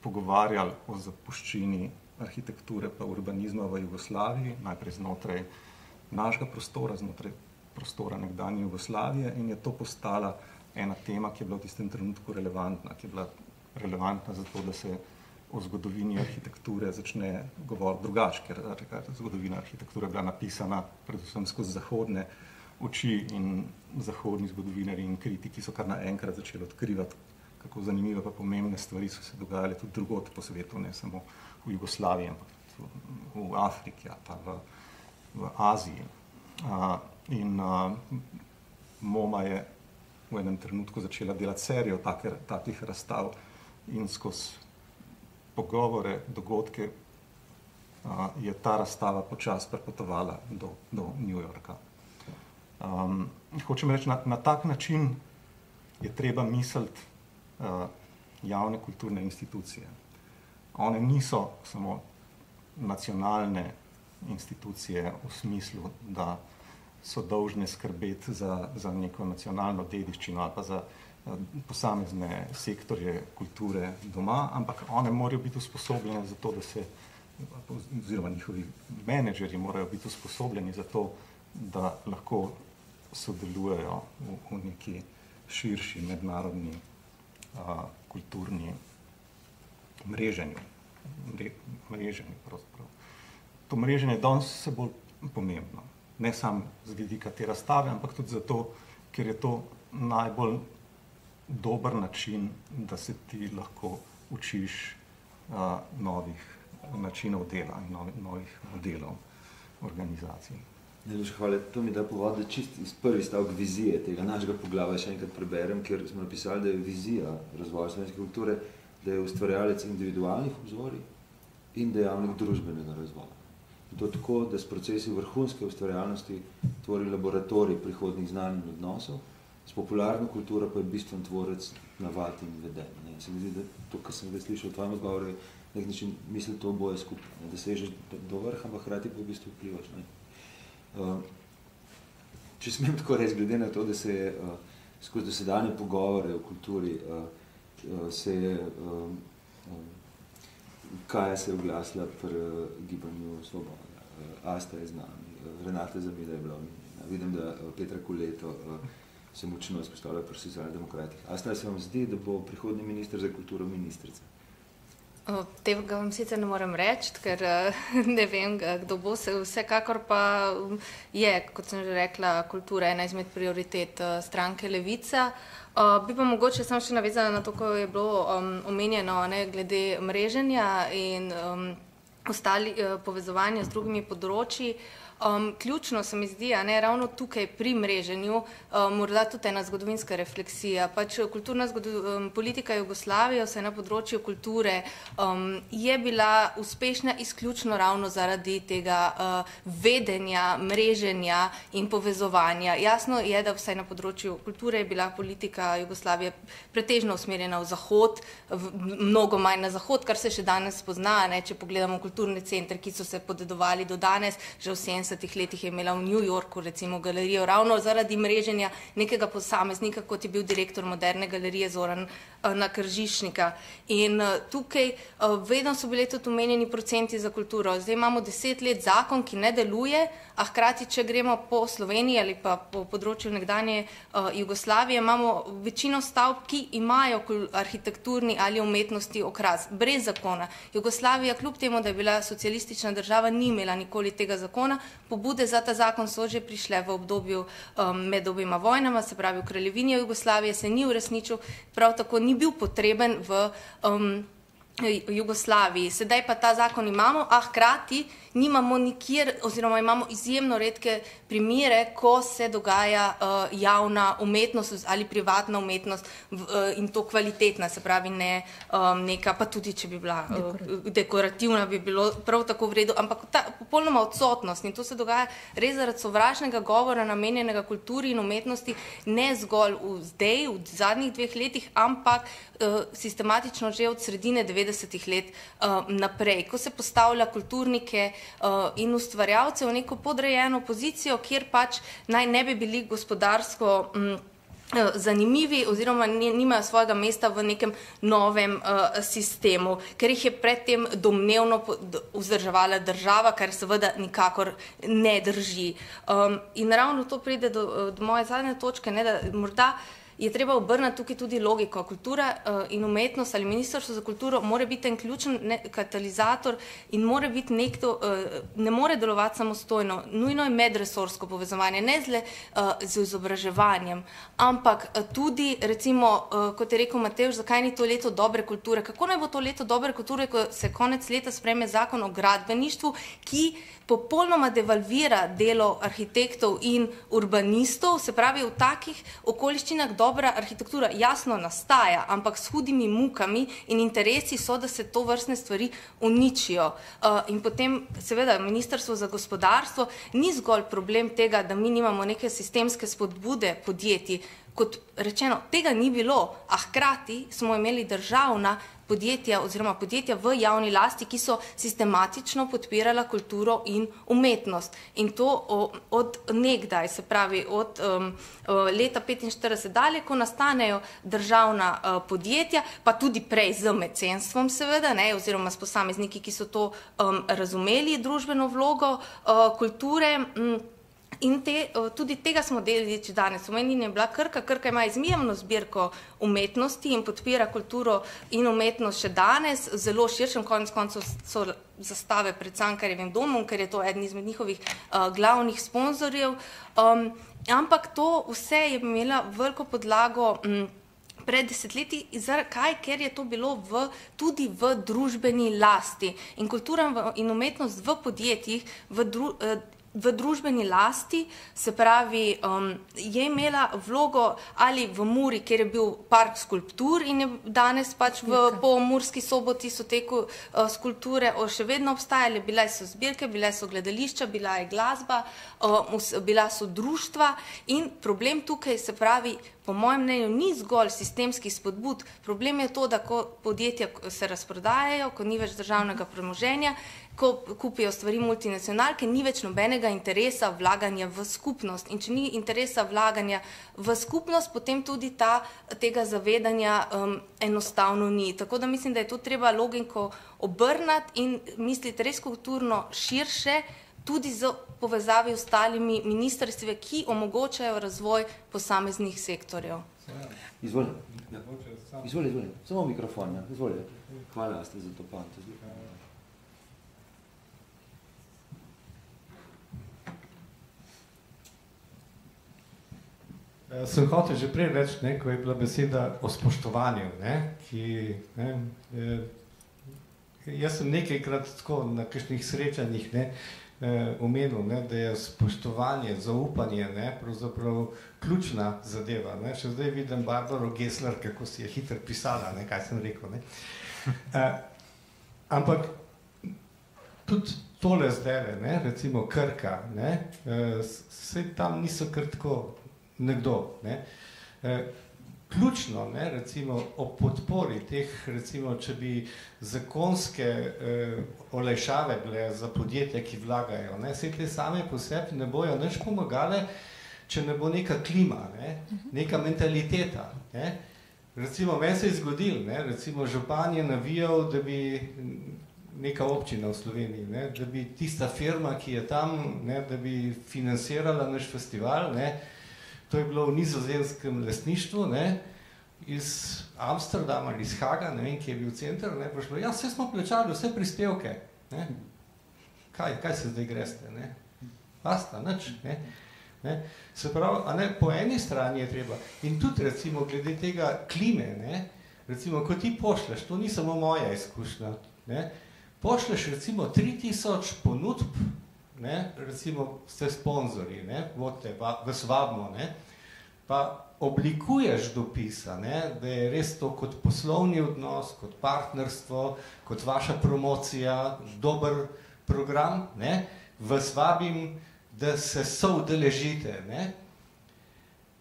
pogovarjali o zapuščini arhitekture pa urbanizma v Jugoslaviji, najprej znotraj našega prostora, znotraj prostora nekdanje Jugoslavije in je to postala ena tema, ki je bila v tistem trenutku relevantna, ki je bila relevantna zato, da se o zgodovini arhitekture začne govoriti drugače, ker zgodovina arhitekture je bila napisana predvsem skozi zahodne oči in zahodni zgodovinari in kritiki so kar naenkrat začeli odkrivati kako zanimive pa pomembne stvari so se dogajale tudi drugot po svetu, ne samo v Jugoslaviji, ampak v Afriki, pa v, v Aziji. Uh, in uh, MoMA je v enem trenutku začela delati serijo take, takih razstav in skozi pogovore, dogodke uh, je ta razstava počas prepotovala do, do New Yorka. Um, hočem reči, na, na tak način je treba misliti uh, javne kulturne institucije. One niso samo nacionalne institucije v smislu, da so dolžne skrbeti za, za neko nacionalno dediščino ali pa za uh, posamezne sektorje kulture doma, ampak one morajo biti usposobljene za to, da se, oziroma njihovi menedžeri morajo biti usposobljeni za to, da lahko sodelujejo v, v neki širši mednarodni a, kulturni mreženju. Mre, mreženju. To mreženje je danes vse bolj pomembno. Ne samo z vidika te razstave, ampak tudi zato, ker je to najbolj dober način, da se ti lahko učiš a, novih načinov dela in novih, novih modelov organizacij. Najlepša hvala. To mi da povod, da čist iz prvi stavk vizije tega našega poglavja še enkrat preberem, ker smo napisali, da je vizija razvoja slovenske kulture, da je ustvarjalec individualnih obzorij in dejavnik družbenega razvoja. In to tako, da s procesi vrhunske ustvarjalnosti tvori laboratorij prihodnih znanj in odnosov, s popularno kulturo pa je bistven tvorec navad in vedenja. Ne. Se mi zdi, da to, kar sem zdaj slišal v tvojem odgovoru, je nek način misli to oboje skupaj, ne. da sežeš do vrha, ampak hrati pa v bistvu vplivaš. Ne. Uh, če smem tako reči, glede na to, da se je uh, skozi dosedanje pogovore o kulturi uh, uh, se je uh, uh, Kaja se je oglasila pri uh, gibanju Svoboda, uh, Asta je z nami, uh, Renata Zamida je bila omenjena, vidim, da uh, Petra Kuleto uh, se močno izpostavlja pri socialnih demokratih. Asta se vam zdi, da bo prihodni minister za kulturo ministrica? Tega vam sicer ne morem reči, ker ne vem, kdo bo se. Vsekakor pa um, je, kot sem že rekla, kultura ena izmed prioritet uh, stranke Levica. Uh, bi pa mogoče samo še navezala na to, ko je bilo um, omenjeno ne, glede mreženja in um, ostali uh, povezovanja z drugimi področji. Uh, Um, ključno se mi zdi, da je ravno tukaj pri mreženju um, morda tudi ena zgodovinska refleksija. Pač kulturna um, politika Jugoslavije, vse na področju kulture, um, je bila uspešna izključno ravno zaradi tega uh, vedenja, mreženja in povezovanja. Jasno je, da vse na področju kulture je bila politika Jugoslavije pretežno usmerjena v zahod, v, mnogo manj na zahod, kar se še danes pozna. Ne? Če pogledamo kulturne centre, ki so se podedovali do danes, že v 70 80-ih letih je imela v New Yorku recimo galerijo ravno zaradi mreženja nekega posameznika, kot je bil direktor moderne galerije Zoran uh, na Kržišnika. In uh, tukaj uh, vedno so bili tudi omenjeni procenti za kulturo. Zdaj imamo deset let zakon, ki ne deluje, a hkrati, če gremo po Sloveniji ali pa po področju nekdanje Jugoslavije, imamo večino stavb, ki imajo arhitekturni ali umetnosti okras, brez zakona. Jugoslavija, kljub temu, da je bila socialistična država, ni imela nikoli tega zakona. Pobude za ta zakon so že prišle v obdobju um, med obima vojnama, se pravi v kraljevini Jugoslavije, se ni uresničil, prav tako ni bil potreben v um, Jugoslaviji. Sedaj pa ta zakon imamo, a hkrati nimamo nikjer, oziroma imamo izjemno redke primere, ko se dogaja uh, javna umetnost ali privatna umetnost v, uh, in to kvalitetna, se pravi ne um, neka, pa tudi če bi bila uh, dekorativna, bi bilo prav tako v redu, ampak ta popolnoma odsotnost in to se dogaja res zaradi sovražnega govora namenjenega kulturi in umetnosti, ne zgolj v zdaj, v zadnjih dveh letih, ampak uh, sistematično že od sredine 90-ih let uh, naprej, ko se postavlja kulturnike, in ustvarjalce v neko podrejeno pozicijo, kjer pač naj ne bi bili gospodarsko. Um, Zanimivi, oziroma nimajo svojega mesta v nekem novem uh, sistemu, ker jih je predtem domnevno vzdrževala država, kar seveda nikakor ne drži. Um, in ravno to pride do, do moje zadnje točke, ne, da morda uh, je treba obrniti tukaj tudi logiko. Kultura uh, in umetnost ali ministrstvo za kulturo mora biti en ključen ne, katalizator in mora biti nekdo, uh, ne more delovati samostojno. Nujno je medresorsko povezovanje, ne zle uh, z izobraževanjem, ampak uh, tudi, recimo, uh, kot je rekel Matej, zakaj ni to leto dobre kulture? Kako naj bo to leto dobre kulture, ko se konec leta spreme zakon o gradbeništvu, ki popolnoma devalvira delo arhitektov in urbanistov, se pravi v takih okoliščinah dobro dobra arhitektura jasno nastaja, ampak s hudimi mukami in interesi so, da se to vrstne stvari uničijo. Uh, in potem, seveda, Ministrstvo za gospodarstvo ni zgolj problem tega, da mi nimamo neke sistemske spodbude podjetij. Kot rečeno, tega ni bilo, a hkrati smo imeli državna podjetja oziroma podjetja v javni lasti, ki so sistematično podpirala kulturo in umetnost. In to od nekdaj, se pravi od um, leta 45 dalje, ko nastanejo državna uh, podjetja, pa tudi prej z mecenstvom seveda, ne, oziroma s posamezniki, ki so to um, razumeli, družbeno vlogo uh, kulture. Um, In te, tudi tega smo delili, če danes v meni je bila Krka. Krka ima izjemno zbirko umetnosti in podpira kulturo in umetnost še danes. Zelo širšem konec koncev so zastave pred Cankarjevim domom, ker je to eden izmed njihovih uh, glavnih sponzorjev. Um, ampak to vse je imela veliko podlago. Um, Pred desetletji, zakaj? Ker je to bilo v, tudi v družbeni lasti in kultura in umetnost v podjetjih, v dru, eh, v družbeni lasti, se pravi, um, je imela vlogo ali v Muri, kjer je bil park skulptur in je danes pač v Pomorski soboti so te uh, skulpture še vedno obstajale, bile so zbirke, bile so gledališča, bila je glasba, uh, bila so društva in problem tukaj se pravi, po mojem mnenju, ni zgolj sistemski spodbud, problem je to, da ko podjetja se razprodajajo, ko ni več državnega premoženja, ko kupijo stvari multinacionalke, ni več nobenega interesa vlaganja v skupnost. In če ni interesa vlaganja v skupnost, potem tudi ta, tega zavedanja um, enostavno ni. Tako da mislim, da je to treba logiko obrnati in misliti res kulturno širše, tudi z povezavi s ostalimi ministrstvi, ki omogočajo razvoj posameznih sektorjev. Izvolite. Izvolite, izvolite. Samo mikrofon. Ja. Izvolite. Hvala, ste za to pamet. Sem hotel že prej reči, ne, ko je bila beseda o spoštovanju. Ne, ki, ne, eh, jaz sem nekajkrat tako na kakšnih srečanjih ne, eh, omenil, ne, da je spoštovanje, zaupanje ne, pravzaprav ključna zadeva. Ne. Še zdaj vidim Barbaro Gessler, kako si je hitro pisala, ne, kaj sem rekel. Ne. Eh, ampak tudi tole zdaj, recimo Krka, ne, eh, se tam niso kar tako nekdo. Ne? Eh, ključno, ne, recimo o podpori teh, recimo, če bi zakonske eh, olajšave bile za podjetja, ki vlagajo, ne, vse te same po sebi ne bojo nič pomagale, če ne bo neka klima, ne, neka mentaliteta. Ne. Recimo, meni se je zgodil, ne, recimo, župan je navijal, da bi neka občina v Sloveniji, ne, da bi tista firma, ki je tam, ne, da bi financirala naš festival, ne, to je bilo v nizozemskem lesništvu, ne, iz Amsterdama ali iz Haga, ne vem, ki je bil center, ne, prišlo, ja, vse smo plačali, vse prispevke, ne, kaj, kaj se zdaj greste, ne, basta, nič, ne, ne, se pravi, a ne, po eni strani je treba, in tudi recimo glede tega klime, ne, recimo, ko ti pošleš, to ni samo moja izkušnja, ne, pošleš recimo 3000 ponudb, ne, recimo ste sponzori, ne, vodite, pa vas vabimo, ne, pa oblikuješ dopisa, ne, da je res to kot poslovni odnos, kot partnerstvo, kot vaša promocija, dober program, ne, vas vabim, da se soudeležite, ne.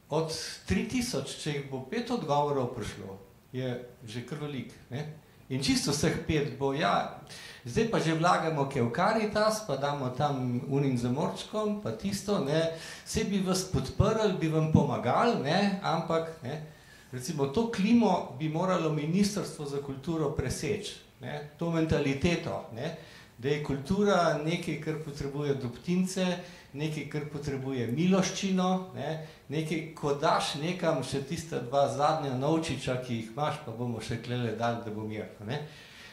Od 3000, če jih bo pet odgovorov prišlo, je že kar velik, ne. In čisto vseh pet bo, ja, zdaj pa že vlagamo kaj v Caritas, pa damo tam unim zamorčkom, pa tisto, ne, vse bi vas podprli, bi vam pomagali, ne, ampak, ne, recimo, to klimo bi moralo Ministrstvo za kulturo preseči, ne, to mentaliteto, ne, da je kultura nekaj, kar potrebuje doptince, nekaj, kar potrebuje miloščino, ne, nekaj, ko daš nekam še tista dva zadnja novčiča, ki jih imaš, pa bomo še klele dali, da bo mir. Ne.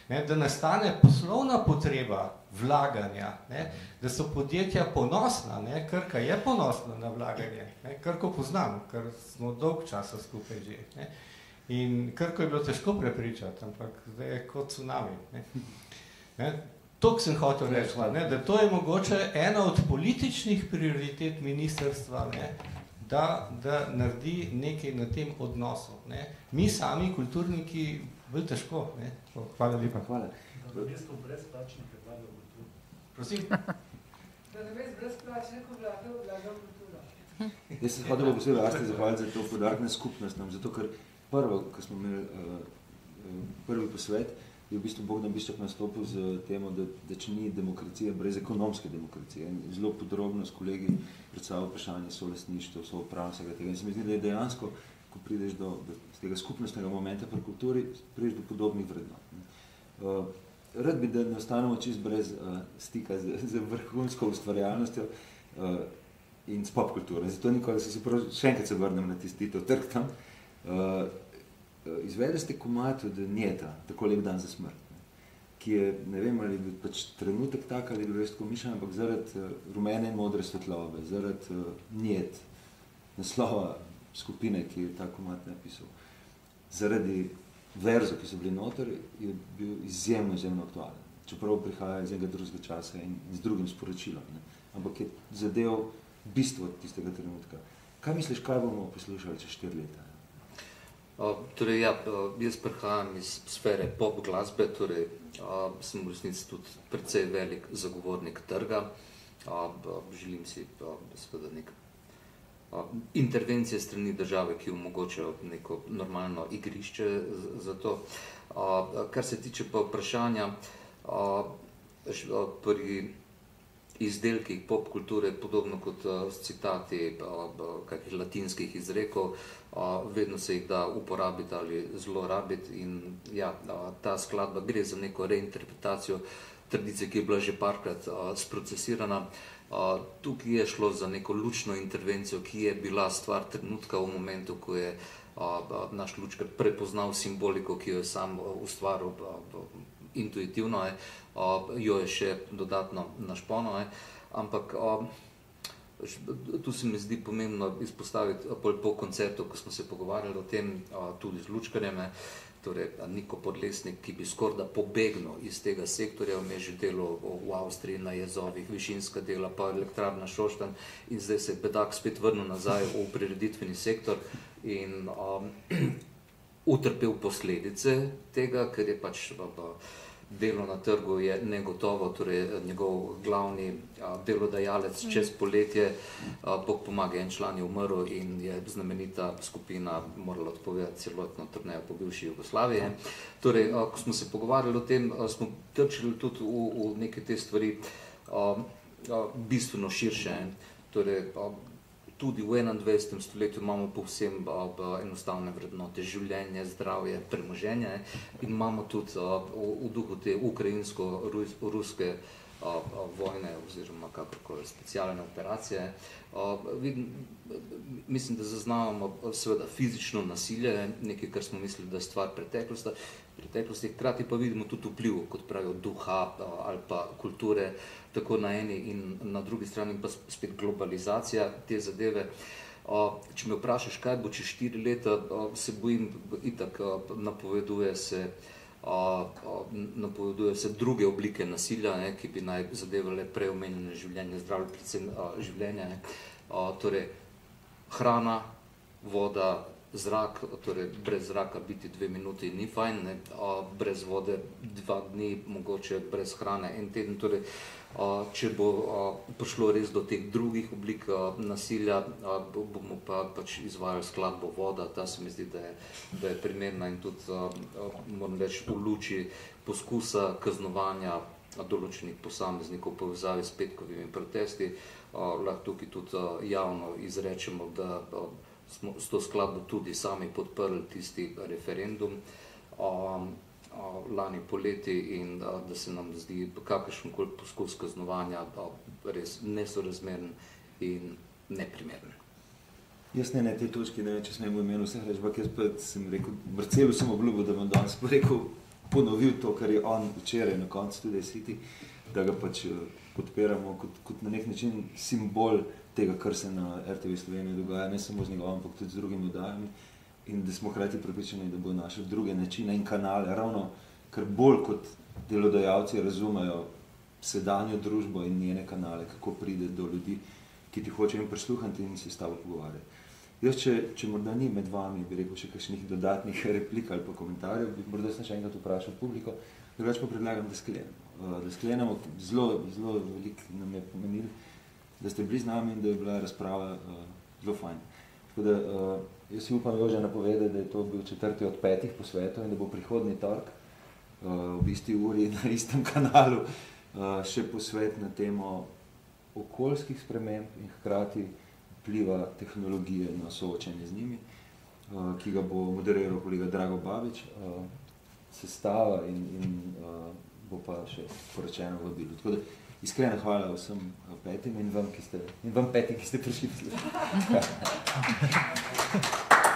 Ne, da nastane poslovna potreba vlaganja, ne, da so podjetja ponosna, ne, Krka je ponosna na vlaganje, ne, Krko poznam, ker smo dolg časa skupaj že. Ne. In Krko je bilo težko prepričati, ampak zdaj je kot tsunami. Ne. Ne, To sem hotel reči, ne, da to je mogoče ena od političnih prioritet ministrstva, ne, da, da naredi nekaj na tem odnosu. Ne. Mi sami, kulturniki, bolj težko. Ne. Hvala lepa. Hvala. Na mesto brezplačne predlaga kulturo. Prosim? Da brezplačne, ko vlaga, vlaga kulturo. Jaz se hotel posebej Asti zahvaliti za to podarkne skupnost nam, zato ker prvo, ko smo imeli uh, prvi posvet, je v bistvu Bogdan Biščak nastopil z temo, da, da če ni demokracija brez ekonomske demokracije. In zelo podrobno s kolegi predstavil vprašanje so lesništvo, so uprav vsega tega. In se mi zdi, da je dejansko, ko prideš do, do tega skupnostnega momenta pri kulturi, prideš do podobnih vrednot. Uh, rad bi, da ne ostanemo čist brez uh, stika z, z vrhunsko ustvarjalnostjo uh, in s popkulturo. Zato nikoli se, se prav, še enkrat se vrnem na tisti trg tam. Uh, izvedli ste komat od Njeta, tako lep dan za smrt, ne, ki je, ne vem, ali bi pač trenutek tak ali bi res tako mišljen, ampak zaradi uh, rumene in modre svetlove, zaradi uh, Njet, naslova skupine, ki je ta komat napisal, zaradi verzo, ki so bili noter, je bil izjemno, izjemno aktualen. Čeprav prihaja iz enega drugega časa in, in z drugim sporočilom. Ne. Ampak je zadev bistvo tistega trenutka. Kaj misliš, kaj bomo poslušali čez štiri leta? Torej, ja, jaz prihajam iz sfere pop glasbe, torej sem v resnici tudi precej velik zagovornik trga. Želim si seveda nek intervencije strani države, ki omogočajo neko normalno igrišče za to. Kar se tiče pa vprašanja, pri izdelkih pop kulture, podobno kot s citati kakih latinskih izrekov, vedno se jih da uporabiti ali zlorabiti in ja, ta skladba gre za neko reinterpretacijo tradicije, ki je bila že parkrat sprocesirana. Tukaj je šlo za neko lučno intervencijo, ki je bila stvar trenutka v momentu, ko je naš lučkar prepoznal simboliko, ki jo je sam ustvaril intuitivno, jo je še dodatno našponil, ampak Tu se mi zdi pomembno izpostaviti po koncertu, ko smo se pogovarjali o tem, tudi z Lučkarjem, torej Niko Podlesnik, ki bi skorda pobegnil iz tega sektorja, vmes že delo v Avstriji na jezovih, višinska dela, pa elektrarna Šoštan in zdaj se je bedak spet vrnil nazaj v prireditveni sektor in um, utrpel posledice tega, ker je pač delo na trgu je negotovo, torej njegov glavni delodajalec mm. čez poletje, Bog pomaga, en član je umrl in je znamenita skupina morala odpovedati celotno turnejo po bivši Jugoslaviji. Torej, ko smo se pogovarjali o tem, smo trčili tudi v, v neke te stvari bistveno širše. Torej, tudi v 21. stoletju imamo povsem enostavne vrednote, življenje, zdravje, premoženje in imamo tudi v, v duhu te ukrajinsko-ruske vojne oziroma kakorkoli specialne operacije. Vidim, mislim, da zaznavamo seveda fizično nasilje, nekaj, kar smo mislili, da je stvar preteklosti, preteklosti, hkrati pa vidimo tudi vpliv, kot pravijo, duha ali pa kulture, tako na eni in na drugi strani pa spet globalizacija te zadeve. Če me vprašaš, kaj bo čez štiri leta, se bojim, itak napoveduje se, napoveduje se druge oblike nasilja, ne, ki bi naj zadevale preomenjene življenje, zdravlje, predvsem življenje. Ne. Torej, hrana, voda, zrak, torej brez zraka biti dve minuti ni fajn, ne, a, brez vode dva dni, mogoče brez hrane en teden. Torej, a, če bo a, prišlo res do teh drugih oblik a, nasilja, a, bomo pa pač izvajali skladbo voda, ta se mi zdi, da je, da je primerna in tudi, a, a, moram reči, v luči poskusa kaznovanja določenih posameznikov povezavi s petkovimi protesti, a, lahko tukaj tudi a, javno izrečemo, da a, smo s to skladbo tudi sami podprli tisti referendum um, lani poleti in da, da se nam zdi kakršen koli poskus kaznovanja res nesorazmeren in neprimeren. Jaz ne na tej točki, ne če smem v imenu vseh reči, ampak jaz pa sem rekel, Brcelu sem obljubil, da bom danes rekel, ponovil to, kar je on včeraj na koncu tudi City, da ga pač eh, podpiramo kot, kot na nek način simbol tega, kar se na RTV Sloveniji dogaja, ne samo z njegovim, ampak tudi z drugimi oddajami. In da smo hkrati pripričani, da bo našel druge načine in kanale, ravno ker bolj kot delodajalci razumejo sedanjo družbo in njene kanale, kako pride do ljudi, ki ti hočejo jim prisluhniti in se s tabo pogovarjati. Jaz, če, če morda ni med vami, bi rekel še kakšnih dodatnih replik ali pa komentarjev, bi morda sem še enkrat vprašal publiko, drugače pa predlagam, da sklenemo. Da sklenemo, zelo, zelo veliko nam je pomenili, da ste bili z nami in da je bila razprava uh, zelo fajn. Tako da, uh, jaz si upam že napovedati, da je to bil četrti od petih posvetov in da bo prihodni tork uh, v isti uri na istem kanalu uh, še posvet na temo okoljskih sprememb in hkrati vpliva tehnologije na soočenje z njimi, uh, ki ga bo moderiral kolega Drago Babič, uh, sestava in, in uh, bo pa še poročeno vabilo. Tako da, iskrena hvala vsem petim in vam, ki ste, in vam petim, ki ste prišli.